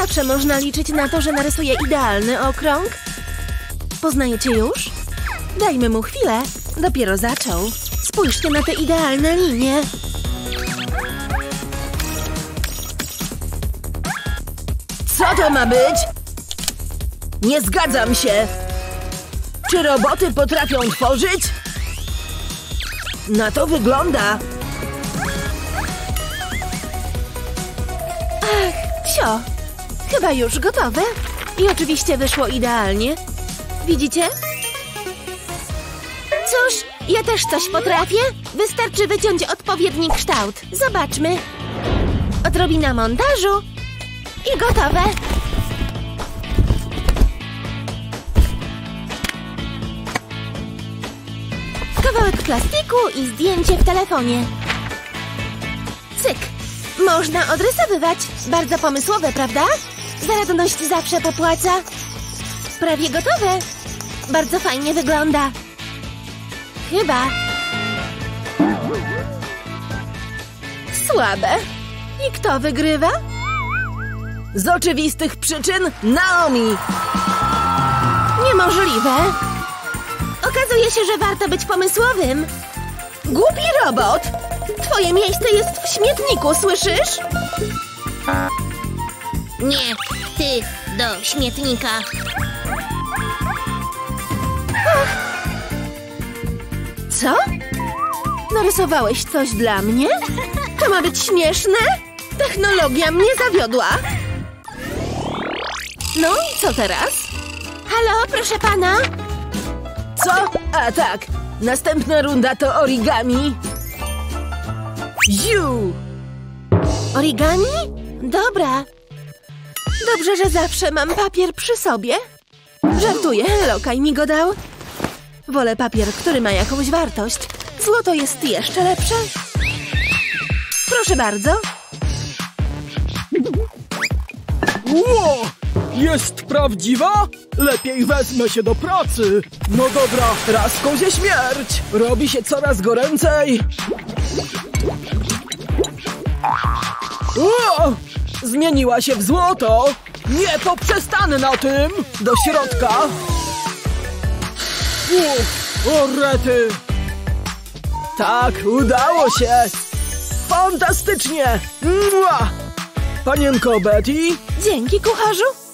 S3: Zawsze można liczyć na to, że narysuje idealny okrąg. Poznajecie już? Dajmy mu chwilę. Dopiero zaczął. Spójrzcie na te idealne linie.
S9: To ma być? Nie zgadzam się. Czy roboty potrafią tworzyć? Na to wygląda.
S3: Sio, chyba już gotowe. I oczywiście wyszło idealnie. Widzicie? Cóż, ja też coś potrafię. Wystarczy wyciąć odpowiedni kształt. Zobaczmy. Odrobina montażu i gotowe. Kawałek plastiku i zdjęcie w telefonie. Cyk. Można odrysowywać. Bardzo pomysłowe, prawda? Zaradność zawsze popłaca. Prawie gotowe. Bardzo fajnie wygląda. Chyba. Słabe. I kto wygrywa?
S9: Z oczywistych przyczyn Naomi.
S3: Niemożliwe. Okazuje się, że warto być pomysłowym. Głupi robot! Twoje miejsce jest w śmietniku, słyszysz?
S10: Nie, ty do śmietnika.
S3: Co? Narysowałeś coś dla mnie? To ma być śmieszne? Technologia mnie zawiodła. No i co teraz? Halo, proszę pana?
S9: Co? A tak. Następna runda to origami. Ziu!
S3: Origami? Dobra. Dobrze, że zawsze mam papier przy sobie. Żartuję, lokaj mi go dał. Wolę papier, który ma jakąś wartość. Złoto jest jeszcze lepsze. Proszę bardzo.
S11: Ło! Jest prawdziwa? Lepiej wezmę się do pracy. No dobra, raz kozie śmierć. Robi się coraz goręcej. O! Zmieniła się w złoto. Nie poprzestanę na tym. Do środka. Uff, o rety. Tak, udało się. Fantastycznie. Mua! Panienko Betty,
S3: Dzięki, kucharzu.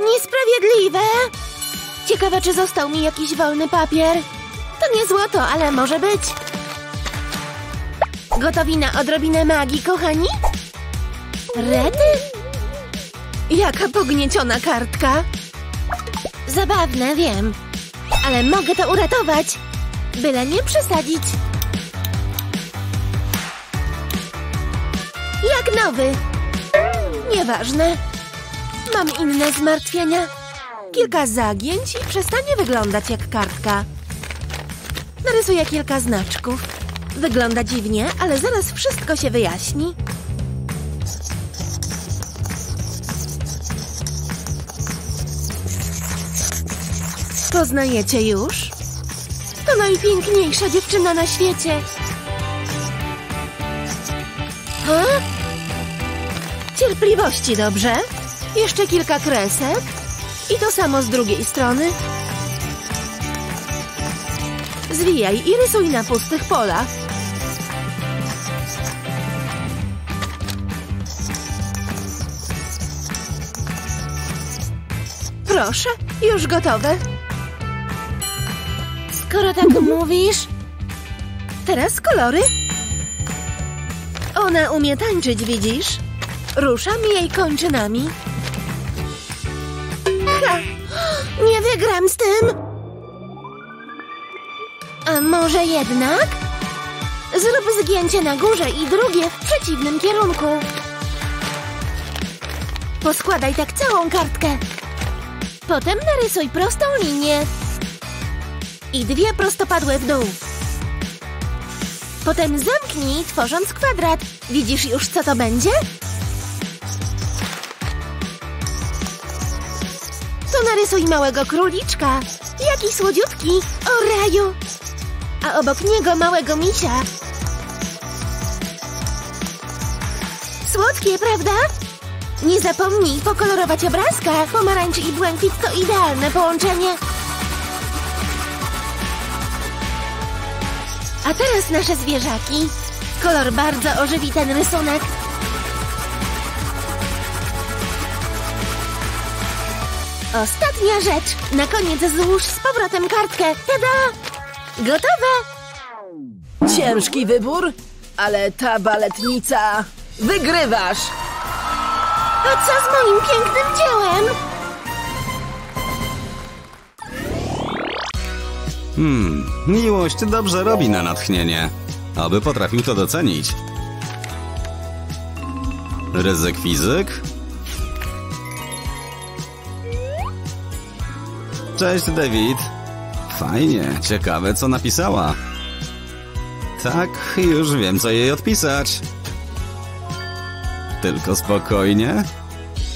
S3: Niesprawiedliwe. Ciekawe, czy został mi jakiś wolny papier. To nie złoto, ale może być. Gotowi na odrobinę magii, kochani? Rety? Jaka pognieciona kartka. Zabawne, wiem. Ale mogę to uratować. Byle nie przesadzić. Jak nowy. Nieważne. Mam inne zmartwienia. Kilka zagięć i przestanie wyglądać jak kartka. Narysuję kilka znaczków. Wygląda dziwnie, ale zaraz wszystko się wyjaśni. Poznajecie już? To najpiękniejsza dziewczyna na świecie. Ha? Cierpliwości, dobrze? Jeszcze kilka kresek. I to samo z drugiej strony. Zwijaj i rysuj na pustych polach. Proszę, już gotowe. Skoro tak mówisz... Teraz kolory. Ona umie tańczyć, widzisz? Ruszam jej kończynami. Nie wygram z tym! A może jednak? Zrób zgięcie na górze i drugie w przeciwnym kierunku. Poskładaj tak całą kartkę. Potem narysuj prostą linię. I dwie prostopadłe w dół. Potem zamknij, tworząc kwadrat. Widzisz już, co to będzie? To narysuj małego króliczka. Jaki słodziutki. O raju. A obok niego małego misia. Słodkie, prawda? Nie zapomnij pokolorować obrazka. Pomarańcz i błękit to idealne połączenie. A teraz nasze zwierzaki. Kolor bardzo ożywi ten rysunek. Ostatnia rzecz. Na koniec złóż z powrotem kartkę. Tada! Gotowe!
S11: ciężki wybór, ale ta baletnica... Wygrywasz!
S3: A co z moim pięknym dziełem?
S1: Hmm, miłość dobrze robi na natchnienie. Aby potrafił to docenić. Ryzyk fizyk? Cześć, David. Fajnie, ciekawe, co napisała. Tak, już wiem, co jej odpisać. Tylko spokojnie.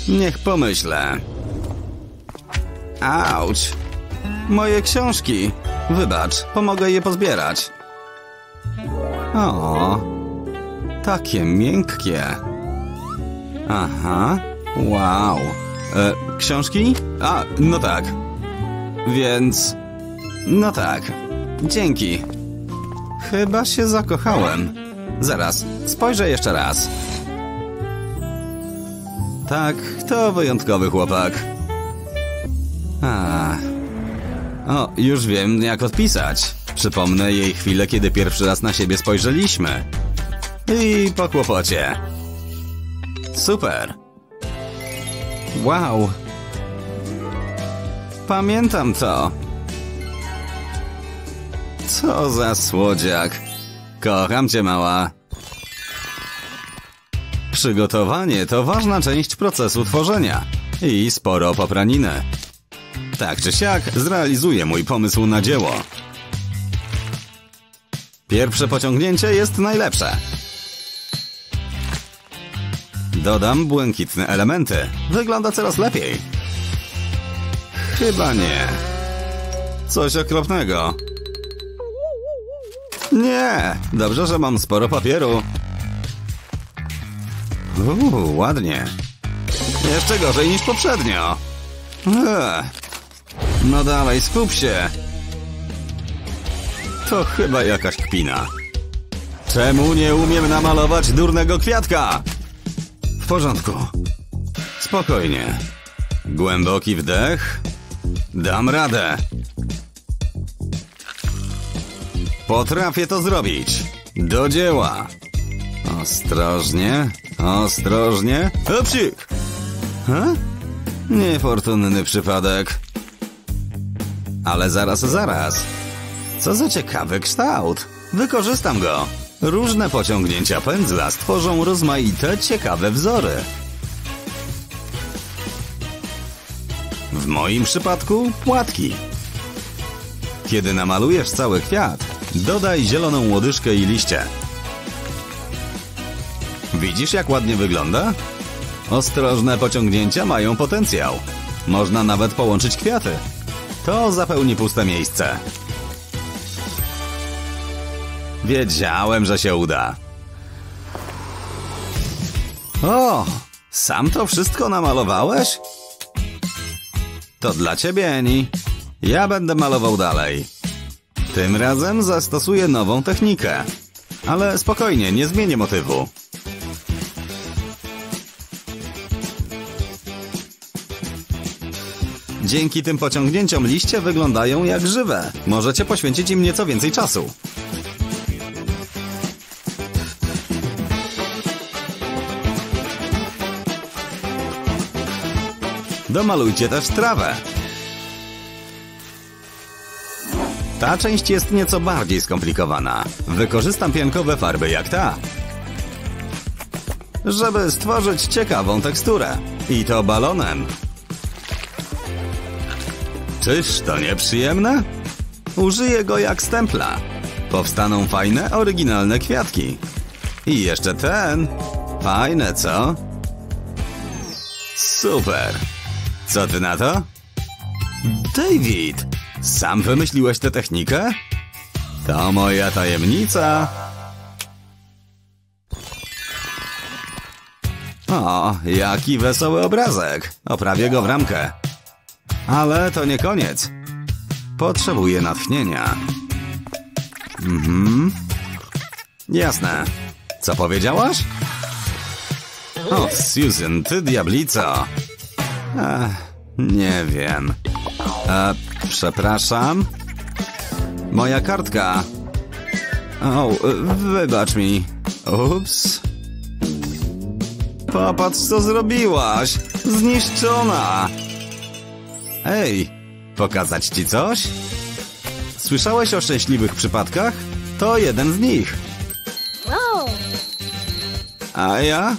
S1: Niech pomyślę. Auć. Moje książki. Wybacz, pomogę je pozbierać. O, takie miękkie. Aha, wow. E, książki? A, no tak. Więc... No tak. Dzięki. Chyba się zakochałem. Zaraz, spojrzę jeszcze raz. Tak, to wyjątkowy chłopak. A. O, już wiem, jak odpisać. Przypomnę jej chwilę, kiedy pierwszy raz na siebie spojrzeliśmy. I po kłopocie. Super. Wow. Pamiętam to. Co za słodziak. Kocham cię, mała. Przygotowanie to ważna część procesu tworzenia i sporo popraniny. Tak czy siak zrealizuję mój pomysł na dzieło. Pierwsze pociągnięcie jest najlepsze. Dodam błękitne elementy. Wygląda coraz lepiej. Chyba nie. Coś okropnego. Nie, dobrze, że mam sporo papieru. Uuu, ładnie. Jeszcze gorzej niż poprzednio. No dalej, skup się. To chyba jakaś kpina. Czemu nie umiem namalować durnego kwiatka? W porządku. Spokojnie. Głęboki wdech. Dam radę. Potrafię to zrobić. Do dzieła. Ostrożnie, ostrożnie. Hopsik! Ha? Niefortunny przypadek. Ale zaraz, zaraz. Co za ciekawy kształt. Wykorzystam go. Różne pociągnięcia pędzla stworzą rozmaite, ciekawe wzory. W moim przypadku płatki. Kiedy namalujesz cały kwiat, dodaj zieloną łodyżkę i liście. Widzisz, jak ładnie wygląda? Ostrożne pociągnięcia mają potencjał. Można nawet połączyć kwiaty. To zapełni puste miejsce. Wiedziałem, że się uda. O, sam to wszystko namalowałeś? To dla ciebie, Eni. Ja będę malował dalej. Tym razem zastosuję nową technikę. Ale spokojnie, nie zmienię motywu. Dzięki tym pociągnięciom liście wyglądają jak żywe. Możecie poświęcić im nieco więcej czasu. Domalujcie też trawę. Ta część jest nieco bardziej skomplikowana. Wykorzystam piankowe farby jak ta. Żeby stworzyć ciekawą teksturę. I to balonem. Czyż to nieprzyjemne? Użyję go jak stempla. Powstaną fajne, oryginalne kwiatki. I jeszcze ten. Fajne, co? Super. Co ty na to? David, sam wymyśliłeś tę technikę? To moja tajemnica. O, jaki wesoły obrazek. Oprawię go w ramkę. Ale to nie koniec. Potrzebuję natchnienia. Mhm. Jasne. Co powiedziałaś? O, Susan, ty diablico. Ech, nie wiem. E, przepraszam. Moja kartka. O, wybacz mi. Ups. Popatrz, co zrobiłaś. Zniszczona. Ej, pokazać ci coś? Słyszałeś o szczęśliwych przypadkach? To jeden z nich. A ja?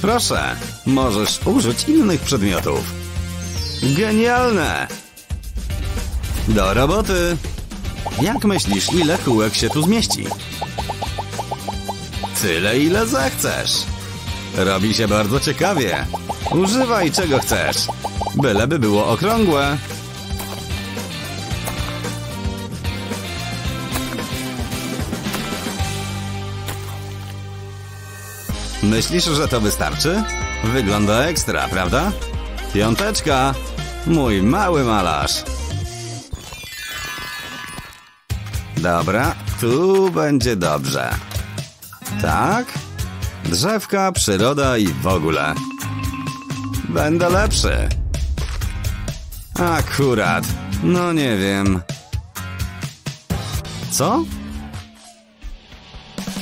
S1: Proszę, możesz użyć innych przedmiotów. Genialne! Do roboty! Jak myślisz, ile kółek się tu zmieści? Tyle, ile zechcesz. Robi się bardzo ciekawie. Używaj czego chcesz. Byleby było okrągłe. Myślisz, że to wystarczy? Wygląda ekstra, prawda? Piąteczka! Mój mały malarz. Dobra, tu będzie dobrze. Tak? Drzewka, przyroda i w ogóle. Będę lepszy. Akurat. No nie wiem. Co?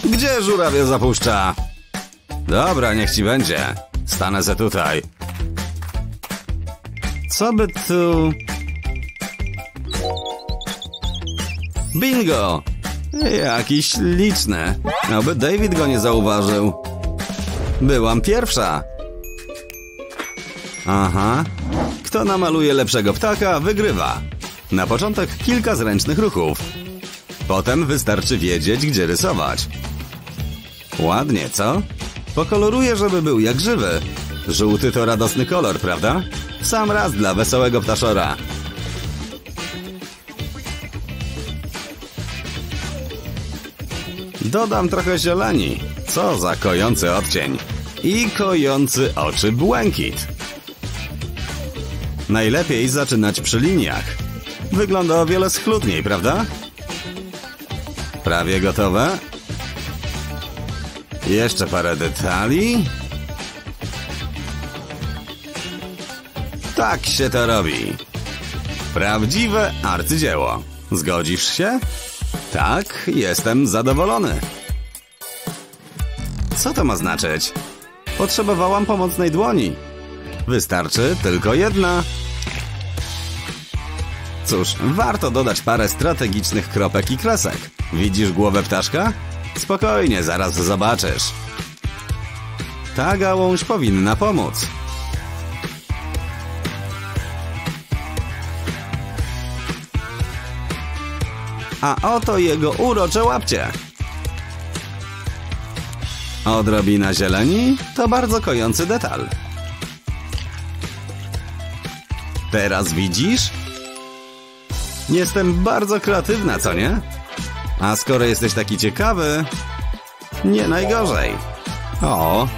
S1: Gdzie żurawie zapuszcza? Dobra, niech ci będzie. Stanę se tutaj. Co by tu... Bingo! Jakiś liczny. Aby David go nie zauważył. Byłam pierwsza. Aha. Kto namaluje lepszego ptaka, wygrywa. Na początek kilka zręcznych ruchów. Potem wystarczy wiedzieć, gdzie rysować. Ładnie, co? Pokoloruję, żeby był jak żywy. Żółty to radosny kolor, prawda? Sam raz dla wesołego ptaszora. Dodam trochę zieleni. Co za kojący odcień. I kojący oczy błękit. Najlepiej zaczynać przy liniach. Wygląda o wiele schludniej, prawda? Prawie gotowe. Jeszcze parę detali. Tak się to robi. Prawdziwe arcydzieło. Zgodzisz się? Tak, jestem zadowolony. Co to ma znaczyć? Potrzebowałam pomocnej dłoni. Wystarczy tylko jedna. Cóż, warto dodać parę strategicznych kropek i kresek. Widzisz głowę ptaszka? Spokojnie, zaraz zobaczysz. Ta gałąź powinna pomóc. A oto jego urocze łapcie. Odrobina zieleni to bardzo kojący detal. Teraz widzisz? Jestem bardzo kreatywna, co nie? A skoro jesteś taki ciekawy, nie najgorzej. O.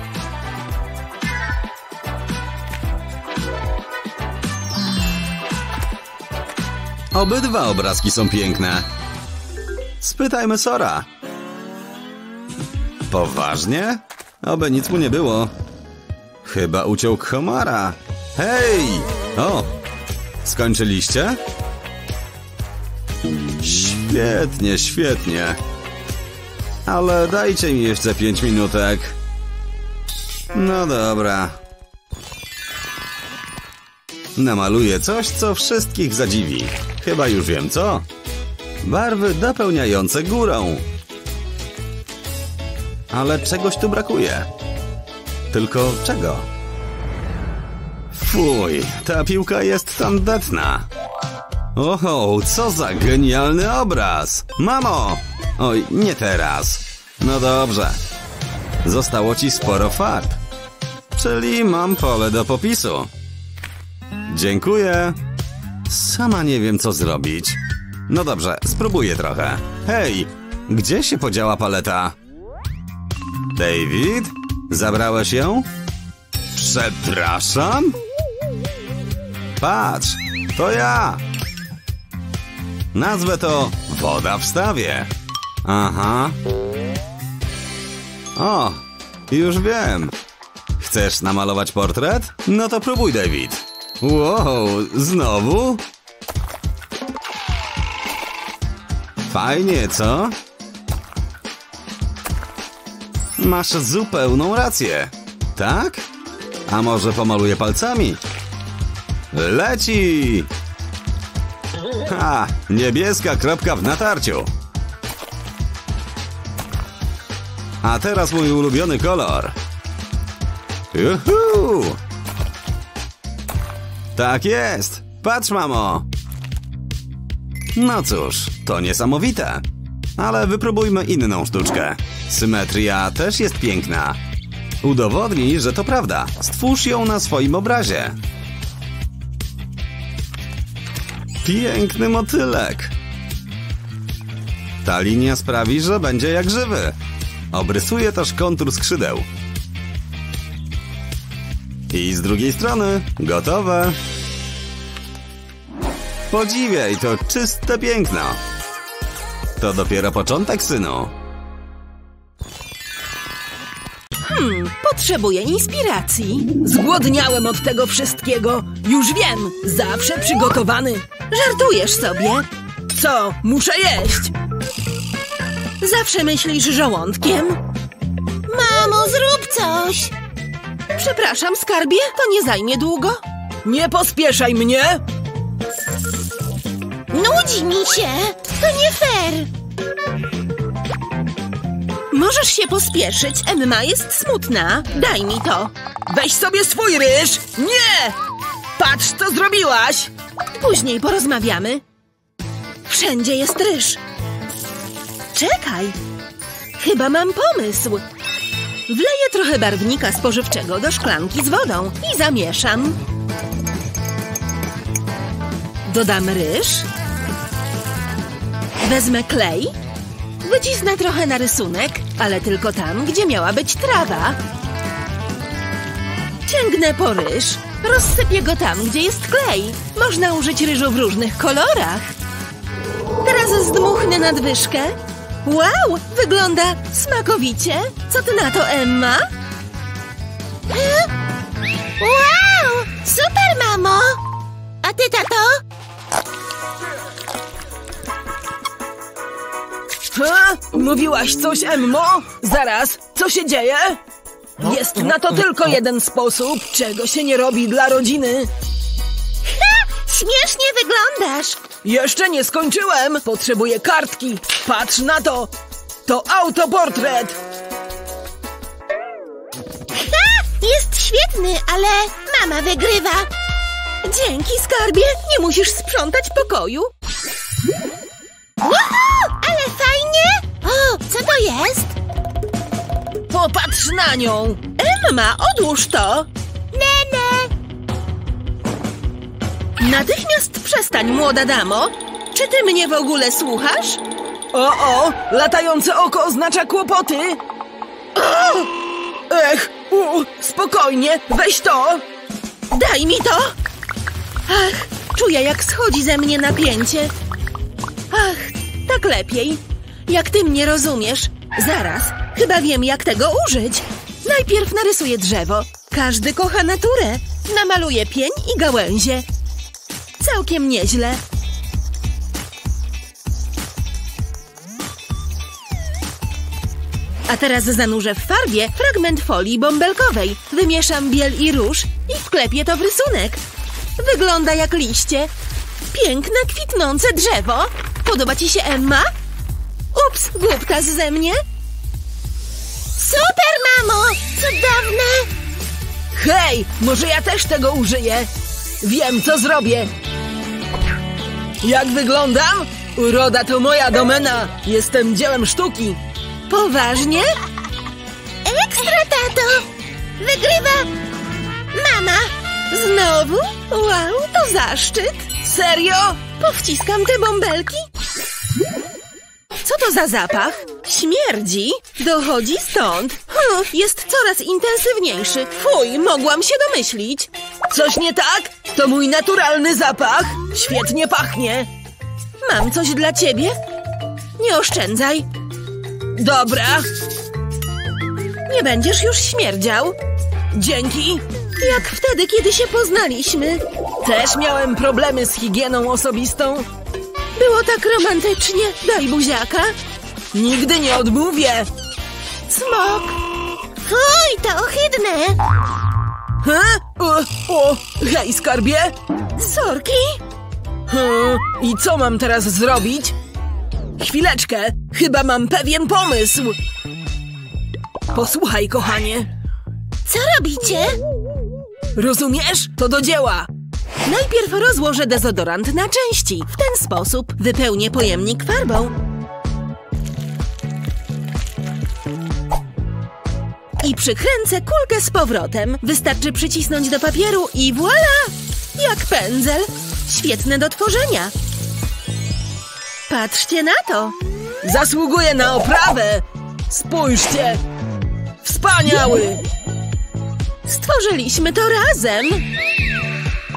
S1: Obydwa obrazki są piękne. Spytajmy Sora. Poważnie? Oby nic mu nie było. Chyba uciął komara. Hej! O! Skończyliście? Świetnie, świetnie. Ale dajcie mi jeszcze pięć minutek. No dobra. Namaluję coś, co wszystkich zadziwi. Chyba już wiem co. Barwy dopełniające górą. Ale czegoś tu brakuje. Tylko czego? Fuj, ta piłka jest tandetna. Oho, co za genialny obraz! Mamo! Oj, nie teraz. No dobrze. Zostało ci sporo farb. Czyli mam pole do popisu. Dziękuję. Sama nie wiem, co zrobić. No dobrze, spróbuję trochę. Hej, gdzie się podziała paleta? David? Zabrałeś ją? Przepraszam? Patrz, to ja! Nazwę to Woda w stawie. Aha. O, już wiem. Chcesz namalować portret? No to próbuj, David. Wow, znowu? Fajnie, co? Masz zupełną rację. Tak? A może pomaluję palcami? Leci! Ha! Niebieska kropka w natarciu. A teraz mój ulubiony kolor. Juhu! Tak jest! Patrz, mamo! No cóż, to niesamowite. Ale wypróbujmy inną sztuczkę. Symetria też jest piękna. Udowodnij, że to prawda. Stwórz ją na swoim obrazie. Piękny motylek. Ta linia sprawi, że będzie jak żywy. Obrysuję też kontur skrzydeł. I z drugiej strony, gotowe. Podziwiaj, to czyste piękno. To dopiero początek, synu.
S3: Potrzebuję inspiracji. Zgłodniałem od tego wszystkiego. Już wiem, zawsze przygotowany. Żartujesz sobie. Co, muszę jeść? Zawsze myślisz żołądkiem?
S12: Mamo, zrób coś!
S3: Przepraszam, skarbie, to nie zajmie długo. Nie pospieszaj mnie!
S12: Nudzi mi się! To nie fair!
S3: Możesz się pospieszyć, Emma jest smutna. Daj mi to.
S11: Weź sobie swój ryż! Nie! Patrz, co zrobiłaś!
S3: Później porozmawiamy. Wszędzie jest ryż. Czekaj. Chyba mam pomysł. Wleję trochę barwnika spożywczego do szklanki z wodą i zamieszam. Dodam ryż. Wezmę klej. Wycisnę trochę na rysunek, ale tylko tam, gdzie miała być trawa. Sięgnę po ryż. Rozsypię go tam, gdzie jest klej. Można użyć ryżu w różnych kolorach. Teraz zdmuchnę nadwyżkę. Wow, wygląda smakowicie. Co ty na to, Emma?
S12: Wow! Super, mamo! A ty, tato?
S11: Ha? Mówiłaś coś, Emmo? Zaraz, co się dzieje? Jest na to tylko jeden sposób, czego się nie robi dla rodziny.
S12: Ha! Śmiesznie wyglądasz!
S11: Jeszcze nie skończyłem! Potrzebuję kartki! Patrz na to! To autoportret!
S12: Ha! Jest świetny, ale mama wygrywa.
S3: Dzięki, skarbie. Nie musisz sprzątać pokoju.
S12: Woohoo! Ale fajnie! O, co to jest?
S11: Popatrz na nią!
S3: Emma, odłóż to.
S12: Nene!
S3: Natychmiast przestań, młoda damo. Czy ty mnie w ogóle słuchasz?
S11: O, o! Latające oko oznacza kłopoty! O! Ech! U, spokojnie! Weź to!
S3: Daj mi to! Ach, czuję jak schodzi ze mnie napięcie. Ach, tak lepiej. Jak ty mnie rozumiesz. Zaraz, chyba wiem jak tego użyć. Najpierw narysuję drzewo. Każdy kocha naturę. Namaluję pień i gałęzie. Całkiem nieźle. A teraz zanurzę w farbie fragment folii bąbelkowej. Wymieszam biel i róż i wklepię to w rysunek. Wygląda jak liście. Piękne, kwitnące drzewo. Podoba ci się, Emma? Ups, głuptas ze mnie.
S12: Super, mamo! Cudowne!
S11: Hej! Może ja też tego użyję? Wiem, co zrobię! Jak wyglądam? Uroda to moja domena! Jestem dziełem sztuki!
S3: Poważnie?
S12: Ekstra, tato! Wygrywa mama!
S3: Znowu? Wow, to zaszczyt.
S11: Serio?
S3: Powciskam te bąbelki. Co to za zapach? Śmierdzi. Dochodzi stąd. Hm, jest coraz intensywniejszy. Fuj, mogłam się domyślić.
S11: Coś nie tak? To mój naturalny zapach! Świetnie pachnie!
S3: Mam coś dla ciebie? Nie oszczędzaj.
S11: Dobra,
S3: Nie będziesz już śmierdział.
S11: dzięki!
S3: Jak wtedy, kiedy się poznaliśmy.
S11: Też miałem problemy z higieną osobistą.
S3: Było tak romantycznie. Daj buziaka.
S11: Nigdy nie odmówię!
S3: Smok.
S12: Fuj, to ohydne!
S11: Ha? O, o, hej, skarbie!
S3: Sorki.
S11: Hmm, I co mam teraz zrobić? Chwileczkę, chyba mam pewien pomysł. Posłuchaj, kochanie.
S12: Co robicie?
S11: Rozumiesz? To do dzieła.
S3: Najpierw rozłożę dezodorant na części. W ten sposób wypełnię pojemnik farbą. I przykręcę kulkę z powrotem. Wystarczy przycisnąć do papieru i voilà! Jak pędzel. Świetne do tworzenia. Patrzcie na to.
S11: Zasługuję na oprawę. Spójrzcie. Wspaniały.
S3: Stworzyliśmy to razem.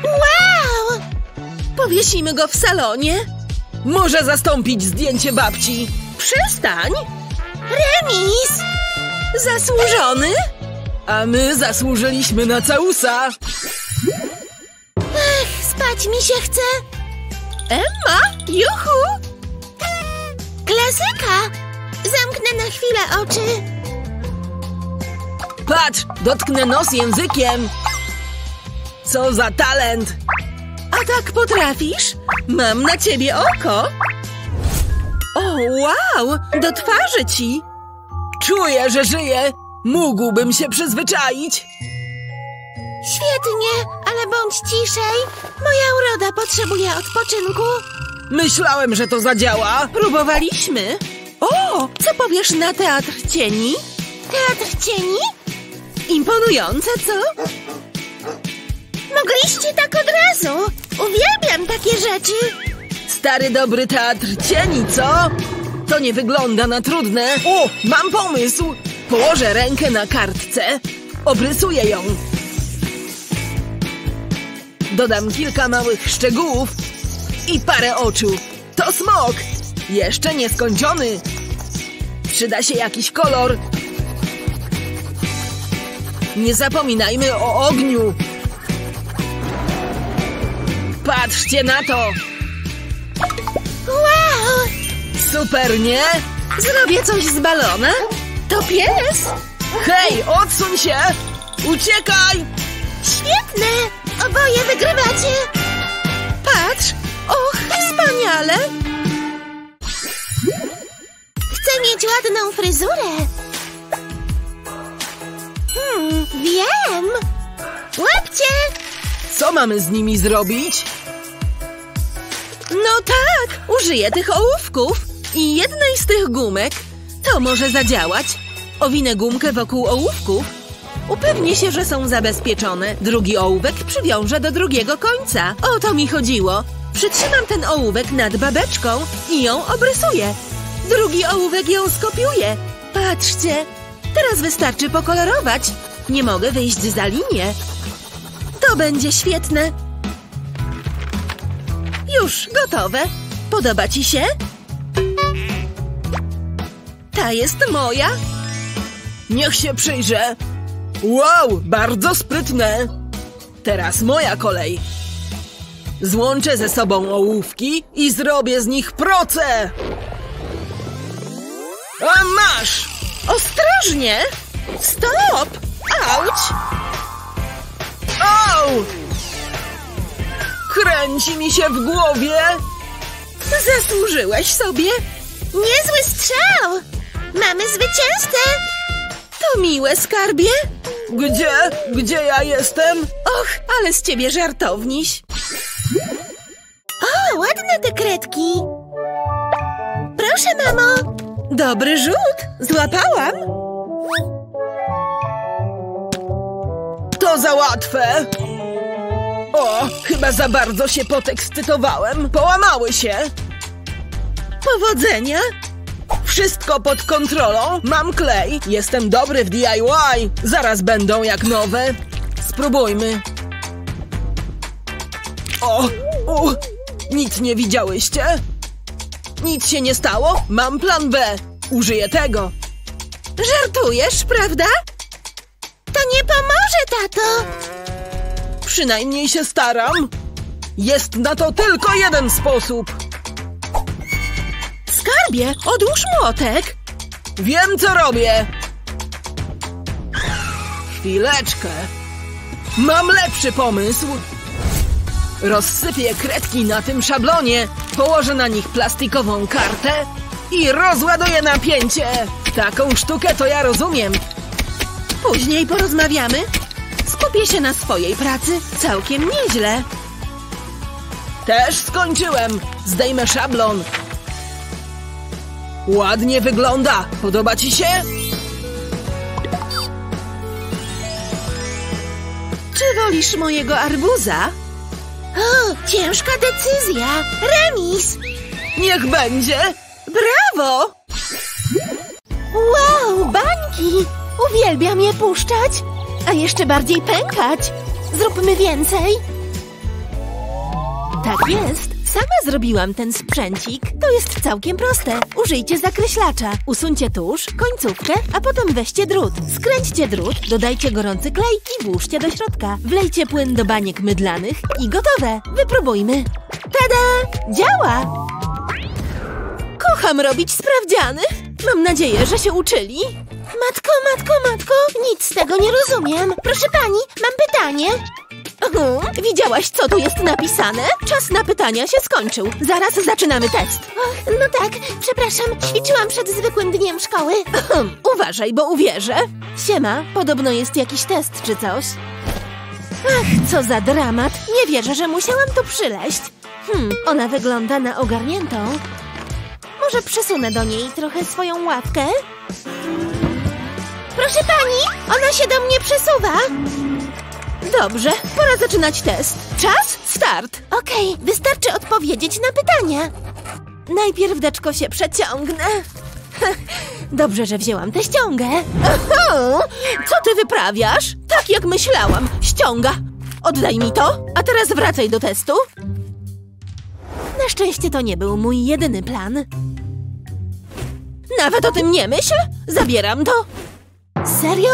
S12: Wow!
S3: Powiesimy go w salonie.
S11: Może zastąpić zdjęcie babci.
S3: Przestań.
S12: Remis!
S3: Zasłużony.
S11: A my zasłużyliśmy na całusa.
S12: Ech, spać mi się chce.
S3: Emma, juhu.
S12: Klasyka! Zamknę na chwilę oczy.
S11: Patrz, dotknę nos językiem. Co za talent.
S3: A tak potrafisz? Mam na ciebie oko. O, wow! Do twarzy ci.
S11: Czuję, że żyję. Mógłbym się przyzwyczaić.
S12: Świetnie, ale bądź ciszej. Moja uroda potrzebuje odpoczynku.
S11: Myślałem, że to zadziała.
S3: Próbowaliśmy. O, co powiesz na teatr cieni?
S12: Teatr cieni?
S3: Imponujące, co?
S12: Mogliście tak od razu. Uwielbiam takie rzeczy.
S11: Stary dobry teatr cieni, co? To nie wygląda na trudne. O, mam pomysł. Położę rękę na kartce. Obrysuję ją. Dodam kilka małych szczegółów i parę oczu. To smok. Jeszcze nieskończony. Przyda się jakiś kolor. Nie zapominajmy o ogniu. Patrzcie na to.
S12: Wow!
S11: Super, nie?
S3: Zrobię coś z balona? To pies?
S11: Hej, odsuń się! Uciekaj!
S12: Świetne! Oboje wygrywacie.
S3: Patrz! Och, wspaniale!
S12: Chcę mieć ładną fryzurę. Hmm, wiem. Łapcie!
S11: Co mamy z nimi zrobić?
S3: No tak, użyję tych ołówków i jednej z tych gumek. To może zadziałać. Owinę gumkę wokół ołówków. Upewnię się, że są zabezpieczone. Drugi ołówek przywiążę do drugiego końca. O to mi chodziło. Przytrzymam ten ołówek nad babeczką i ją obrysuję. Drugi ołówek ją skopiuje. Patrzcie, teraz wystarczy pokolorować. Nie mogę wyjść za linię. To będzie świetne. Już, gotowe. Podoba ci się? Ta jest moja.
S11: Niech się przyjrzę. Wow, bardzo sprytne. Teraz moja kolej. Złączę ze sobą ołówki i zrobię z nich proce. A masz!
S3: Ostrożnie! Stop! Auć!
S11: Au! Kręci mi się w głowie.
S3: Zasłużyłeś sobie?
S12: Niezły strzał! Mamy zwycięzcę!
S3: To miłe, skarbie.
S11: Gdzie? Gdzie ja jestem?
S3: Och, ale z ciebie żartowniś.
S12: O, ładne te kredki. Proszę, mamo.
S3: Dobry rzut. Złapałam.
S11: To za łatwe. O, chyba za bardzo się podekscytowałem. Połamały się.
S3: Powodzenia.
S11: Wszystko pod kontrolą. Mam klej. Jestem dobry w DIY. Zaraz będą jak nowe. Spróbujmy. O, u, nic nie widziałyście? Nic się nie stało? Mam plan B. Użyję tego.
S3: Żartujesz, prawda?
S12: Nie pomoże, tato.
S11: Przynajmniej się staram. Jest na to tylko jeden sposób.
S3: Skarbie, odłóż młotek.
S11: Wiem, co robię. Chwileczkę. Mam lepszy pomysł. Rozsypię kredki na tym szablonie, położę na nich plastikową kartę i rozładuję napięcie. Taką sztukę to ja rozumiem.
S3: Później porozmawiamy. Skupię się na swojej pracy. Całkiem nieźle.
S11: Też skończyłem. Zdejmę szablon. Ładnie wygląda. Podoba ci się?
S3: Czy wolisz mojego arbuza?
S12: O, ciężka decyzja. Remis.
S11: Niech będzie.
S3: Brawo!
S2: Wow, bańki! Uwielbiam je puszczać, a jeszcze bardziej pękać. Zróbmy więcej. Tak jest. Sama zrobiłam ten sprzęcik. To jest całkiem proste. Użyjcie zakreślacza. Usuńcie tusz, końcówkę, a potem weźcie drut. Skręćcie drut, dodajcie gorący klej i włóżcie do środka. Wlejcie płyn do baniek mydlanych i gotowe. Wypróbujmy. Tada! Działa! Kocham robić sprawdziany. Mam nadzieję, że się uczyli.
S12: Matko, matko, matko, nic z tego nie rozumiem. Proszę pani, mam pytanie.
S3: Widziałaś, co tu jest napisane? Czas na pytania się skończył. Zaraz zaczynamy test.
S12: Och, no tak, przepraszam, ćwiczyłam przed zwykłym dniem szkoły.
S3: Uważaj, bo uwierzę. Siema, podobno jest jakiś test czy coś. Ach, co za dramat. Nie wierzę, że musiałam tu przyleść. Hmm, ona wygląda na ogarniętą. Może przesunę do niej trochę swoją ławkę?
S12: Proszę pani, ona się do mnie przesuwa.
S3: Dobrze, pora zaczynać test. Czas, start.
S12: Okej, wystarczy odpowiedzieć na pytania.
S3: Najpierw deczko się przeciągnę. [laughs] Dobrze, że wzięłam tę ściągę. Co ty wyprawiasz? Tak jak myślałam. Ściąga. Oddaj mi to, a teraz wracaj do testu. Na szczęście to nie był mój jedyny plan. Nawet o tym nie myśl. Zabieram to. Serio?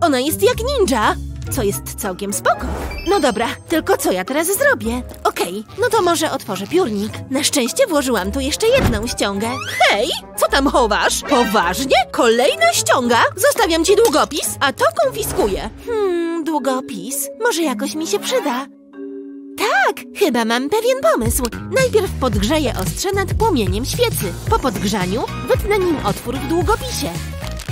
S3: Ona jest jak ninja. Co jest całkiem spoko. No dobra, tylko co ja teraz zrobię? Okej, no to może otworzę piórnik. Na szczęście włożyłam tu jeszcze jedną ściągę. Hej, co tam chowasz? Poważnie? Kolejna ściąga? Zostawiam ci długopis, a to konfiskuję. Hmm, długopis. Może jakoś mi się przyda. Tak, chyba mam pewien pomysł. Najpierw podgrzeję ostrze nad płomieniem świecy. Po podgrzaniu wytnę nim otwór w długopisie.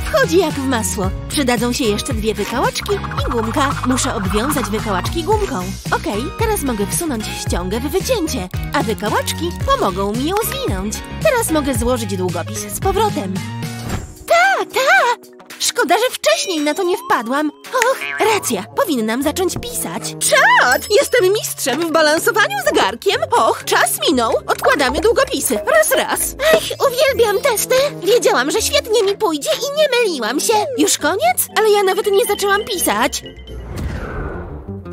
S3: Wchodzi jak w masło. Przydadzą się jeszcze dwie wykałaczki i gumka. Muszę obwiązać wykałaczki gumką. Okej, teraz mogę wsunąć ściągę w wycięcie, a wykałaczki pomogą mi ją zwinąć. Teraz mogę złożyć długopis z powrotem. Tak, tak! Szkoda, że wcześniej na to nie wpadłam. Och, racja, powinnam zacząć pisać. Czad! Jestem mistrzem w balansowaniu zegarkiem. Och, czas minął. Odkładamy długopisy. Raz, raz.
S12: Ach, uwielbiam testy. Wiedziałam, że świetnie mi pójdzie i nie myliłam się.
S3: Już koniec? Ale ja nawet nie zaczęłam pisać.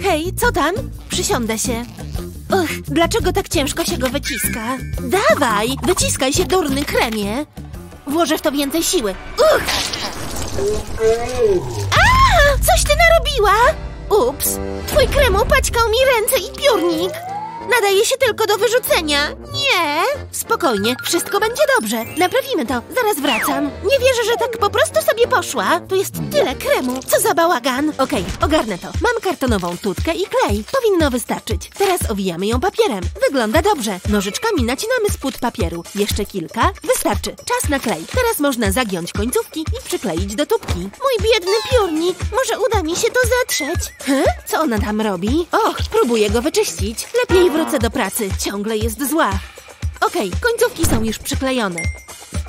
S3: Hej, co tam? Przysiądę się. Uch, dlaczego tak ciężko się go wyciska? Dawaj, wyciskaj się, durny kremie. Włożę w to więcej siły. Uch!
S12: A, coś ty narobiła?
S3: Ups,
S12: Twój krem upaćkał mi ręce i piórnik. Nadaje się tylko do wyrzucenia. Nie.
S3: spokojnie, wszystko będzie dobrze. Naprawimy to, zaraz wracam. Nie wierzę, że tak po prostu sobie poszła. Tu jest tyle kremu. Co za bałagan. Okej, ogarnę to. Mam kartonową tutkę i klej. Powinno wystarczyć. Teraz owijamy ją papierem. Wygląda dobrze. Nożyczkami nacinamy spód papieru. Jeszcze kilka. Wystarczy. Czas na klej. Teraz można zagiąć końcówki i przykleić do tubki.
S12: Mój biedny piórnik. Może uda mi się to zetrzeć.
S3: He? Co ona tam robi? Och, próbuję go wyczyścić. Lepiej wrócę do pracy. Ciągle jest zła. Okej, końcówki są już przyklejone.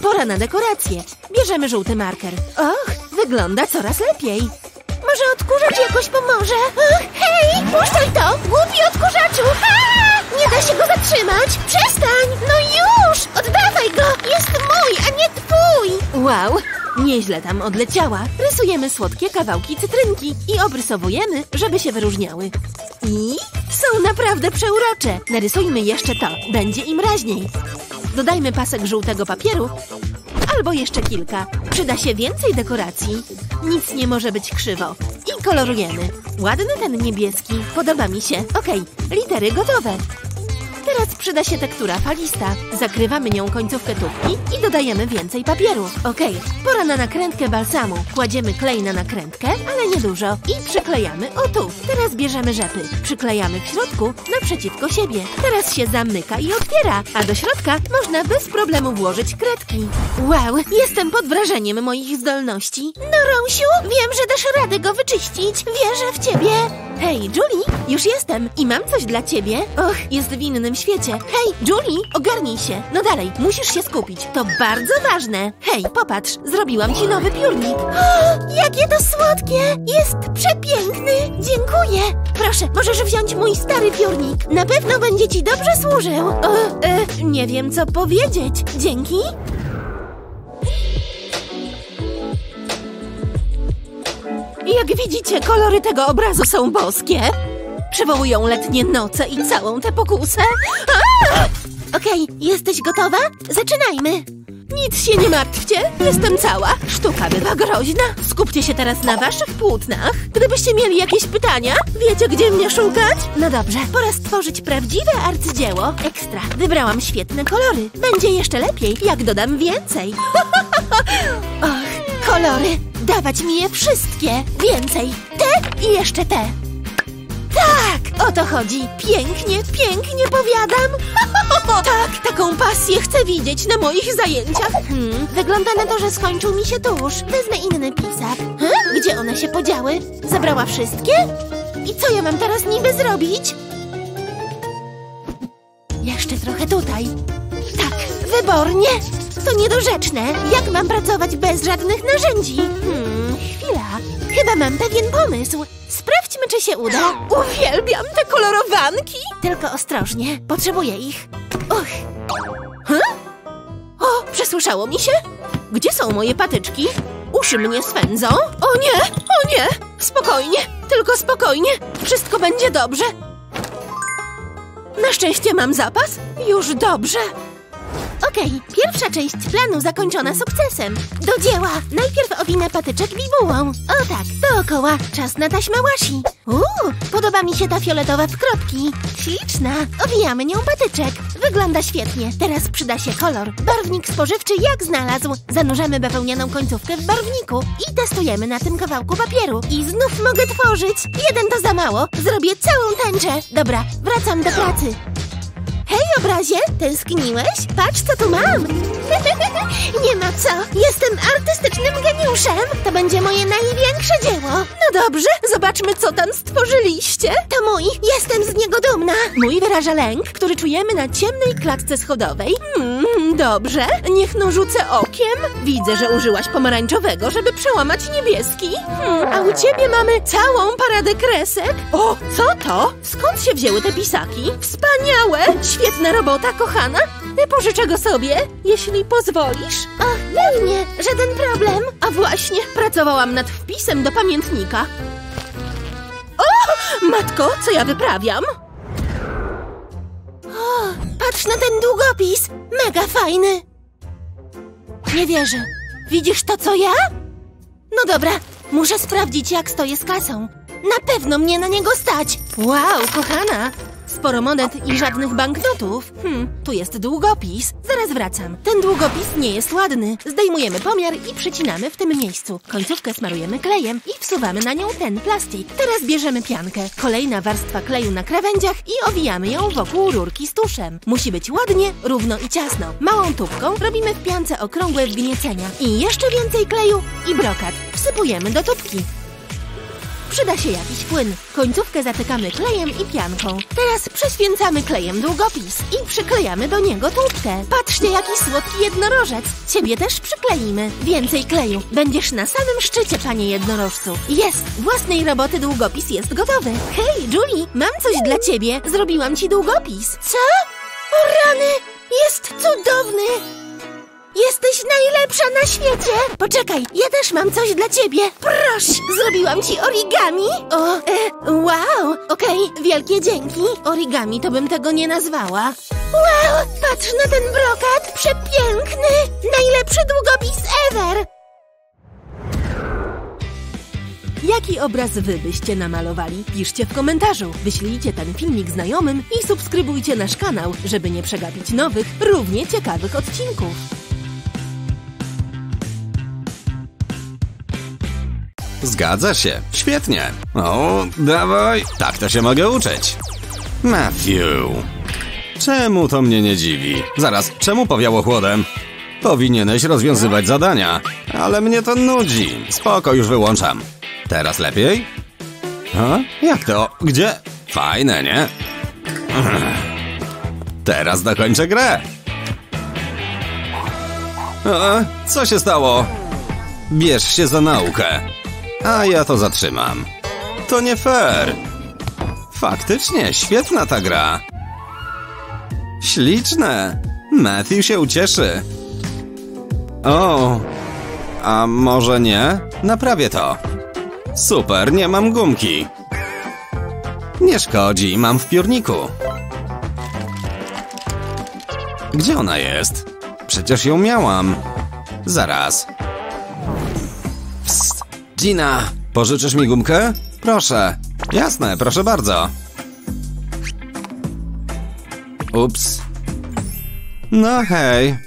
S3: Pora na dekorację. Bierzemy żółty marker. Och, wygląda coraz lepiej.
S12: Może odkurzacz jakoś pomoże? Ach, hej, puszczaj to! Głupi odkurzaczu! A! Nie da się go zatrzymać! Przestań! No już! Oddawaj go! Jest mój, a nie twój!
S3: Wow, nieźle tam odleciała. Rysujemy słodkie kawałki cytrynki i obrysowujemy, żeby się wyróżniały. I są naprawdę przeurocze. Narysujmy jeszcze to, będzie im raźniej. Dodajmy pasek żółtego papieru albo jeszcze kilka. Przyda się więcej dekoracji. Nic nie może być krzywo. I kolorujemy. Ładny ten niebieski, podoba mi się. Okej, litery gotowe. Teraz przyda się tektura falista. Zakrywamy nią końcówkę tubki i dodajemy więcej papieru. Okej, pora na nakrętkę balsamu. Kładziemy klej na nakrętkę, ale nie dużo. I przyklejamy o tu. Teraz bierzemy rzepy. Przyklejamy w środku naprzeciwko siebie. Teraz się zamyka i otwiera, a do środka można bez problemu włożyć kredki. Wow, jestem pod wrażeniem moich zdolności.
S12: No, Rąsiu, wiem, że dasz radę go wyczyścić. Wierzę w ciebie.
S3: Hej, Julie, już jestem i mam coś dla ciebie. Och, jest w innym świecie. Hej, Julie, ogarnij się. No dalej, musisz się skupić. To bardzo ważne. Hej, popatrz, zrobiłam ci nowy piórnik.
S12: O, [gasps] jakie to słodkie! Jest przepiękny! Dziękuję! Proszę, możesz wziąć mój stary piórnik. Na pewno będzie ci dobrze służył.
S3: O, e, nie wiem, co powiedzieć. Dzięki. Jak widzicie, kolory tego obrazu są boskie. Przywołują letnie noce i całą tę pokusę.
S12: Okej, jesteś gotowa? Zaczynajmy!
S3: Nic się nie martwcie, jestem cała. Sztuka bywa groźna. Skupcie się teraz na waszych płótnach. Gdybyście mieli jakieś pytania, wiecie gdzie mnie szukać? No dobrze, pora stworzyć prawdziwe arcydzieło. Ekstra, wybrałam świetne kolory. Będzie jeszcze lepiej, jak dodam więcej. [laughs] Och, kolory, dawać mi je wszystkie. Więcej, te i jeszcze te. Tak! O to chodzi. Pięknie, pięknie powiadam. [laughs] tak, taką pasję chcę widzieć na moich zajęciach.
S12: Hmm, wygląda na to, że skończył mi się tusz. Wezmę inny pisak. Hm? Gdzie one się podziały? Zabrała wszystkie? I co ja mam teraz niby zrobić? Jeszcze trochę tutaj. Tak, wybornie. To niedorzeczne. Jak mam pracować bez żadnych narzędzi? Hmm, chwila. Chyba mam pewien pomysł. Sprawdźmy, czy się uda.
S3: Uwielbiam te kolorowanki.
S12: Tylko ostrożnie. Potrzebuję ich. Och,
S3: O, przesłyszało mi się? Gdzie są moje patyczki? Uszy mnie swędzą? O nie, o nie! Spokojnie, tylko spokojnie. Wszystko będzie dobrze. Na szczęście mam zapas. Już dobrze.
S12: Okej, pierwsza część planu zakończona sukcesem. Do dzieła! Najpierw owinę patyczek bibułą. O tak, dookoła. Czas na taśmę washi. Uuu, podoba mi się ta fioletowa w kropki. Śliczna. Owijamy nią patyczek. Wygląda świetnie. Teraz przyda się kolor. Barwnik spożywczy jak znalazł. Zanurzamy bawełnianą końcówkę w barwniku i testujemy na tym kawałku papieru. I znów mogę tworzyć. Jeden to za mało. Zrobię całą tęczę. Dobra, wracam do pracy. Hej, obrazie! Tęskniłeś? Patrz, co tu mam! [laughs] Nie ma co! Jestem artystycznym geniuszem! To będzie moje największe dzieło!
S3: No dobrze, zobaczmy, co tam stworzyliście.
S12: To mój! Jestem z niego dumna!
S3: Mój wyraża lęk, który czujemy na ciemnej klatce schodowej. Hmm, dobrze. Niech no rzucę okiem. Widzę, że użyłaś pomarańczowego, żeby przełamać niebieski. Hmm, a u ciebie mamy całą paradę kresek. O, co to? Skąd się wzięły te pisaki? Wspaniałe! Świetna robota, kochana. Pożyczę go sobie, jeśli pozwolisz.
S12: O, pewnie! Żaden problem!
S3: A właśnie, pracowałam nad wpisem do pamiętnika. O, matko, co ja wyprawiam?
S12: Patrz na ten długopis! Mega fajny! Nie wierzę. Widzisz to, co ja? No dobra, muszę sprawdzić, jak stoję z kasą. Na pewno mnie na niego stać!
S3: Wow, kochana! Sporo monet i żadnych banknotów. Hmm, tu jest długopis. Zaraz wracam. Ten długopis nie jest ładny. Zdejmujemy pomiar i przycinamy w tym miejscu. Końcówkę smarujemy klejem i wsuwamy na nią ten plastik. Teraz bierzemy piankę. Kolejna warstwa kleju na krawędziach i owijamy ją wokół rurki z tuszem. Musi być ładnie, równo i ciasno. Małą tubką robimy w piance okrągłe wgniecenia. I jeszcze więcej kleju i brokat. Wsypujemy do tubki. Przyda się jakiś płyn. Końcówkę zatykamy klejem i pianką. Teraz prześwięcamy klejem długopis i przyklejamy do niego tubkę. Patrzcie, jaki słodki jednorożec. Ciebie też przykleimy. Więcej kleju. Będziesz na samym szczycie, panie jednorożcu. Jest! Własnej roboty długopis jest gotowy. Hej, Julie, mam coś dla ciebie. Zrobiłam ci długopis.
S12: Co? O rany! Jest cudowny! Jesteś najlepsza na świecie! Poczekaj, ja też mam coś dla ciebie. Proszę, zrobiłam ci origami.
S3: O, e, wow! Okej, wielkie dzięki. Origami to bym tego nie nazwała.
S12: Wow, patrz na ten brokat! Przepiękny! Najlepszy długopis ever!
S3: Jaki obraz wy byście namalowali? Piszcie w komentarzu. Wyślijcie ten filmik znajomym i subskrybujcie nasz kanał, żeby nie przegapić nowych, równie ciekawych odcinków.
S1: Zgadza się. Świetnie. O, dawaj. Tak to się mogę uczyć. Matthew. Czemu to mnie nie dziwi? Zaraz, czemu powiało chłodem? Powinieneś rozwiązywać zadania. Ale mnie to nudzi. Spoko, już wyłączam. Teraz lepiej? A? Jak to? Gdzie? Fajne, nie? Teraz dokończę grę. A, co się stało? Bierz się za naukę. A ja to zatrzymam. To nie fair. Faktycznie, świetna ta gra. Śliczne. Matthew się ucieszy. O, a może nie? Naprawię to. Super, nie mam gumki. Nie szkodzi, mam w piórniku. Gdzie ona jest? Przecież ją miałam. Zaraz. Gina, pożyczysz mi gumkę? Proszę. Jasne, proszę bardzo. Ups. No hej.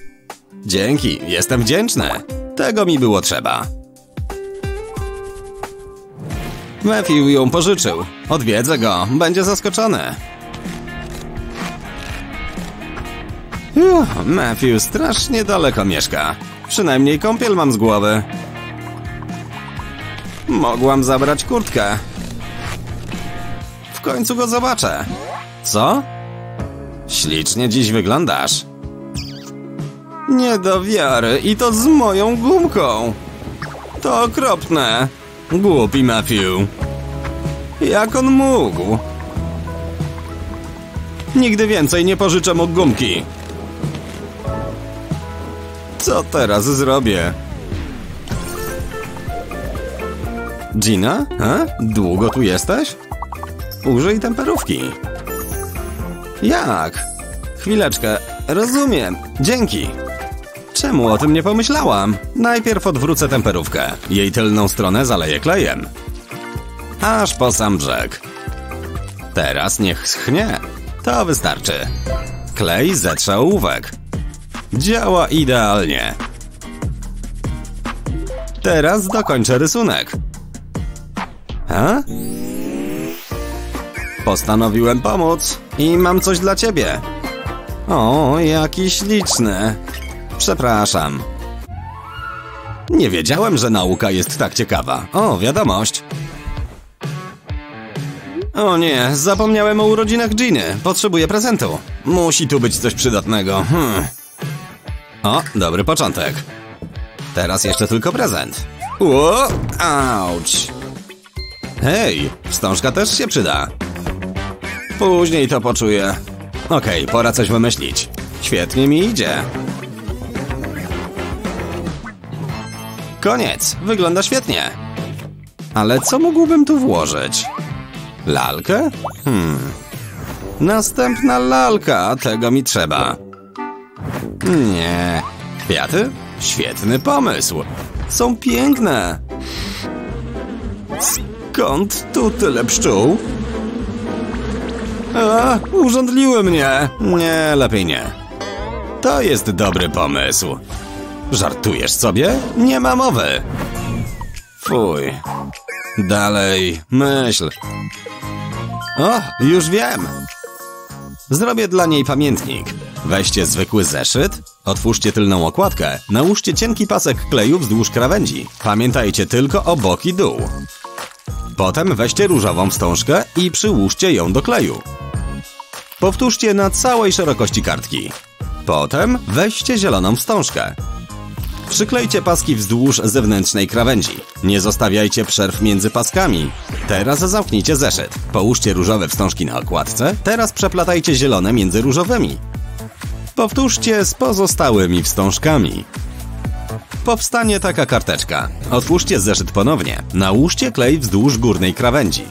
S1: Dzięki, jestem wdzięczny. Tego mi było trzeba. Matthew ją pożyczył. Odwiedzę go, będzie zaskoczony. Uff, Matthew strasznie daleko mieszka. Przynajmniej kąpiel mam z głowy. Mogłam zabrać kurtkę. W końcu go zobaczę. Co? Ślicznie dziś wyglądasz. Nie do wiary i to z moją gumką. To okropne. Głupi Matthew. Jak on mógł? Nigdy więcej nie pożyczę mu gumki. Co teraz zrobię? Gina? A? Długo tu jesteś? Użyj temperówki. Jak? Chwileczkę. Rozumiem. Dzięki. Czemu o tym nie pomyślałam? Najpierw odwrócę temperówkę. Jej tylną stronę zaleję klejem. Aż po sam brzeg. Teraz niech schnie. To wystarczy. Klej zetrze ołówek. Działa idealnie. Teraz dokończę rysunek. Postanowiłem pomóc i mam coś dla ciebie. O, jaki śliczny. Przepraszam. Nie wiedziałem, że nauka jest tak ciekawa. O, wiadomość. O nie, zapomniałem o urodzinach Giny. Potrzebuję prezentu. Musi tu być coś przydatnego. Hmm. O, dobry początek. Teraz jeszcze tylko prezent. Ło, auć. Hej, wstążka też się przyda. Później to poczuję. Okej, pora coś wymyślić. Świetnie mi idzie. Koniec, wygląda świetnie. Ale co mógłbym tu włożyć? Lalkę? Hmm. Następna lalka, tego mi trzeba. Nie. Kwiaty? Świetny pomysł. Są piękne. Skąd tu tyle pszczół? A, urządliły mnie. Nie, lepiej nie. To jest dobry pomysł. Żartujesz sobie? Nie ma mowy. Fuj. Dalej, myśl. O, już wiem. Zrobię dla niej pamiętnik. Weźcie zwykły zeszyt, otwórzcie tylną okładkę, nałóżcie cienki pasek kleju wzdłuż krawędzi. Pamiętajcie tylko o bok i dół. Potem weźcie różową wstążkę i przyłóżcie ją do kleju. Powtórzcie na całej szerokości kartki. Potem weźcie zieloną wstążkę. Przyklejcie paski wzdłuż zewnętrznej krawędzi. Nie zostawiajcie przerw między paskami. Teraz zamknijcie zeszyt. Połóżcie różowe wstążki na okładce, teraz przeplatajcie zielone między różowymi. Powtórzcie z pozostałymi wstążkami. Powstanie taka karteczka. Otwórzcie zeszyt ponownie. Nałóżcie klej wzdłuż górnej krawędzi.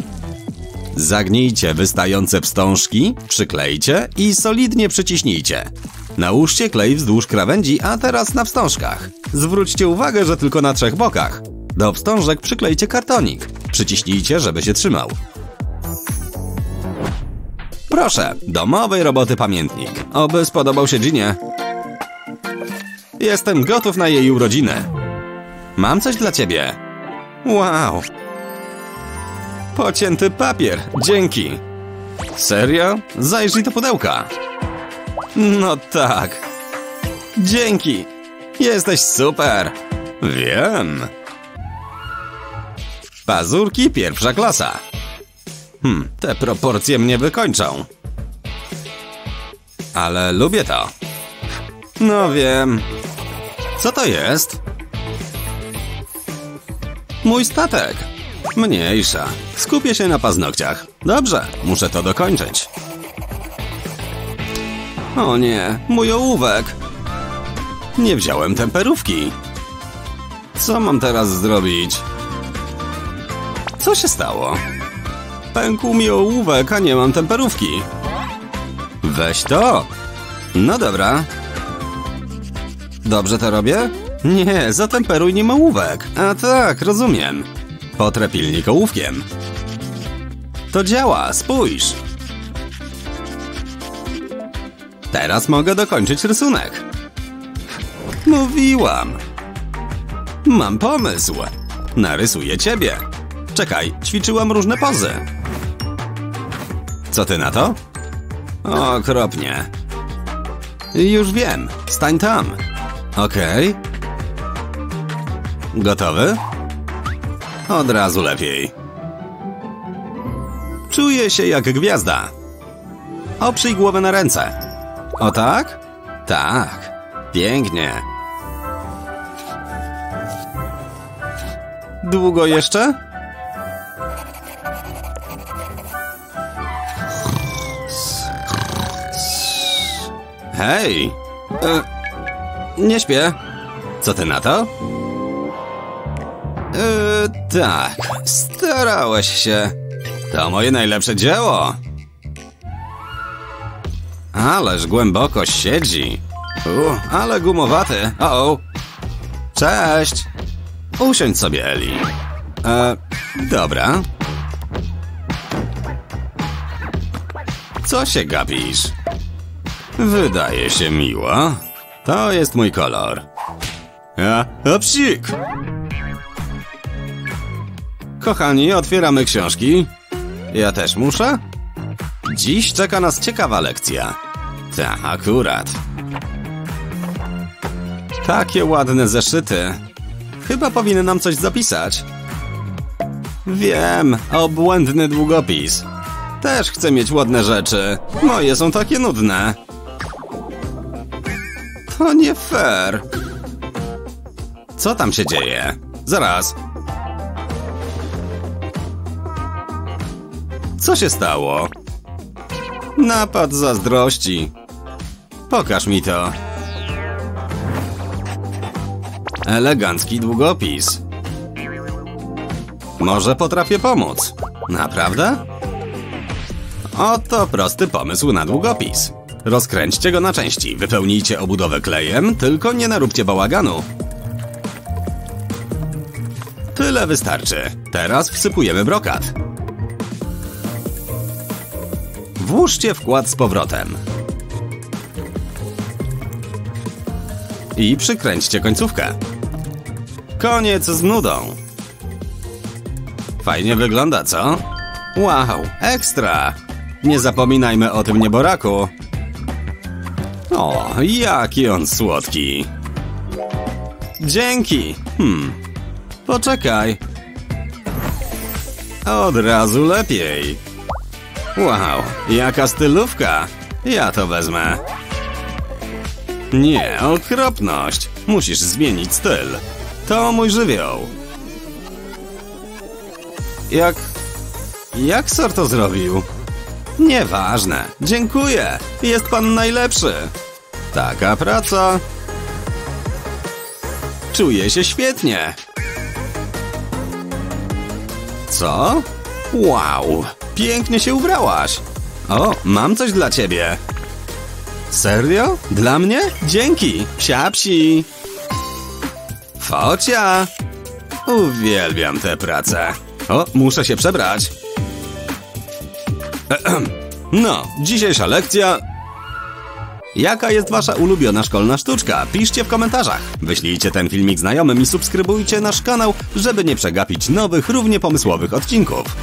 S1: Zagnijcie wystające wstążki, przyklejcie i solidnie przyciśnijcie. Nałóżcie klej wzdłuż krawędzi, a teraz na wstążkach. Zwróćcie uwagę, że tylko na trzech bokach. Do wstążek przyklejcie kartonik. Przyciśnijcie, żeby się trzymał. Proszę, domowej roboty pamiętnik. Oby spodobał się Ginie. Jestem gotów na jej urodziny. Mam coś dla ciebie. Wow. Pocięty papier, dzięki. Serio? Zajrzyj do pudełka. No tak. Dzięki. Jesteś super. Wiem. Pazurki pierwsza klasa. Hmm, te proporcje mnie wykończą. Ale lubię to. No wiem. Co to jest? Mój statek. Mniejsza. Skupię się na paznokciach. Dobrze, muszę to dokończyć. O nie, mój ołówek. Nie wziąłem temperówki. Co mam teraz zrobić? Co się stało? Pękł mi ołówek, a nie mam temperówki. Weź to. No dobra. Dobrze to robię? Nie, zatemperuj nim ołówek. A tak, rozumiem. Potrę pilnik ołówkiem. To działa, spójrz. Teraz mogę dokończyć rysunek. Mówiłam. Mam pomysł. Narysuję ciebie. Czekaj, ćwiczyłam różne pozy. Co ty na to? Okropnie. Już wiem. Stań tam. Okej. Gotowy? Od razu lepiej. Czuję się jak gwiazda. Oprzyj głowę na ręce. O tak? Tak. Pięknie. Długo jeszcze? Hej! E, nie śpię. Co ty na to? E, tak, starałeś się. To moje najlepsze dzieło. Ależ głęboko siedzi. U, ale gumowaty. O, -o. Cześć. Usiądź sobie, Eli. E, dobra. Co się gapisz? Wydaje się miło. To jest mój kolor. A, a psik! Kochani, otwieramy książki. Ja też muszę? Dziś czeka nas ciekawa lekcja. Ta, akurat. Takie ładne zeszyty. Chyba powinnam coś zapisać. Wiem, obłędny długopis. Też chcę mieć ładne rzeczy. Moje są takie nudne. To nie fair. Co tam się dzieje? Zaraz. Co się stało? Napad zazdrości. Pokaż mi to. Elegancki długopis. Może potrafię pomóc. Naprawdę? Oto prosty pomysł na długopis. Rozkręćcie go na części, wypełnijcie obudowę klejem, tylko nie naróbcie bałaganu. Tyle wystarczy. Teraz wsypujemy brokat. Włóżcie wkład z powrotem. I przykręćcie końcówkę. Koniec z nudą. Fajnie wygląda, co? Wow, ekstra! Nie zapominajmy o tym nieboraku. O, jaki on słodki. Dzięki. Hmm. Poczekaj. Od razu lepiej. Wow, jaka stylówka. Ja to wezmę. Nie, okropność. Musisz zmienić styl. To mój żywioł. Jak... Jak Sor to zrobił? Nieważne. Dziękuję. Jest pan najlepszy. Taka praca. Czuję się świetnie. Co? Wow, pięknie się ubrałaś. O, mam coś dla ciebie. Serio? Dla mnie? Dzięki, psi. Focia. Uwielbiam tę pracę. O, muszę się przebrać. [clears throat] No, dzisiejsza lekcja Jaka jest wasza ulubiona szkolna sztuczka? Piszcie w komentarzach. Wyślijcie ten filmik znajomym i subskrybujcie nasz kanał, żeby nie przegapić nowych, równie pomysłowych odcinków.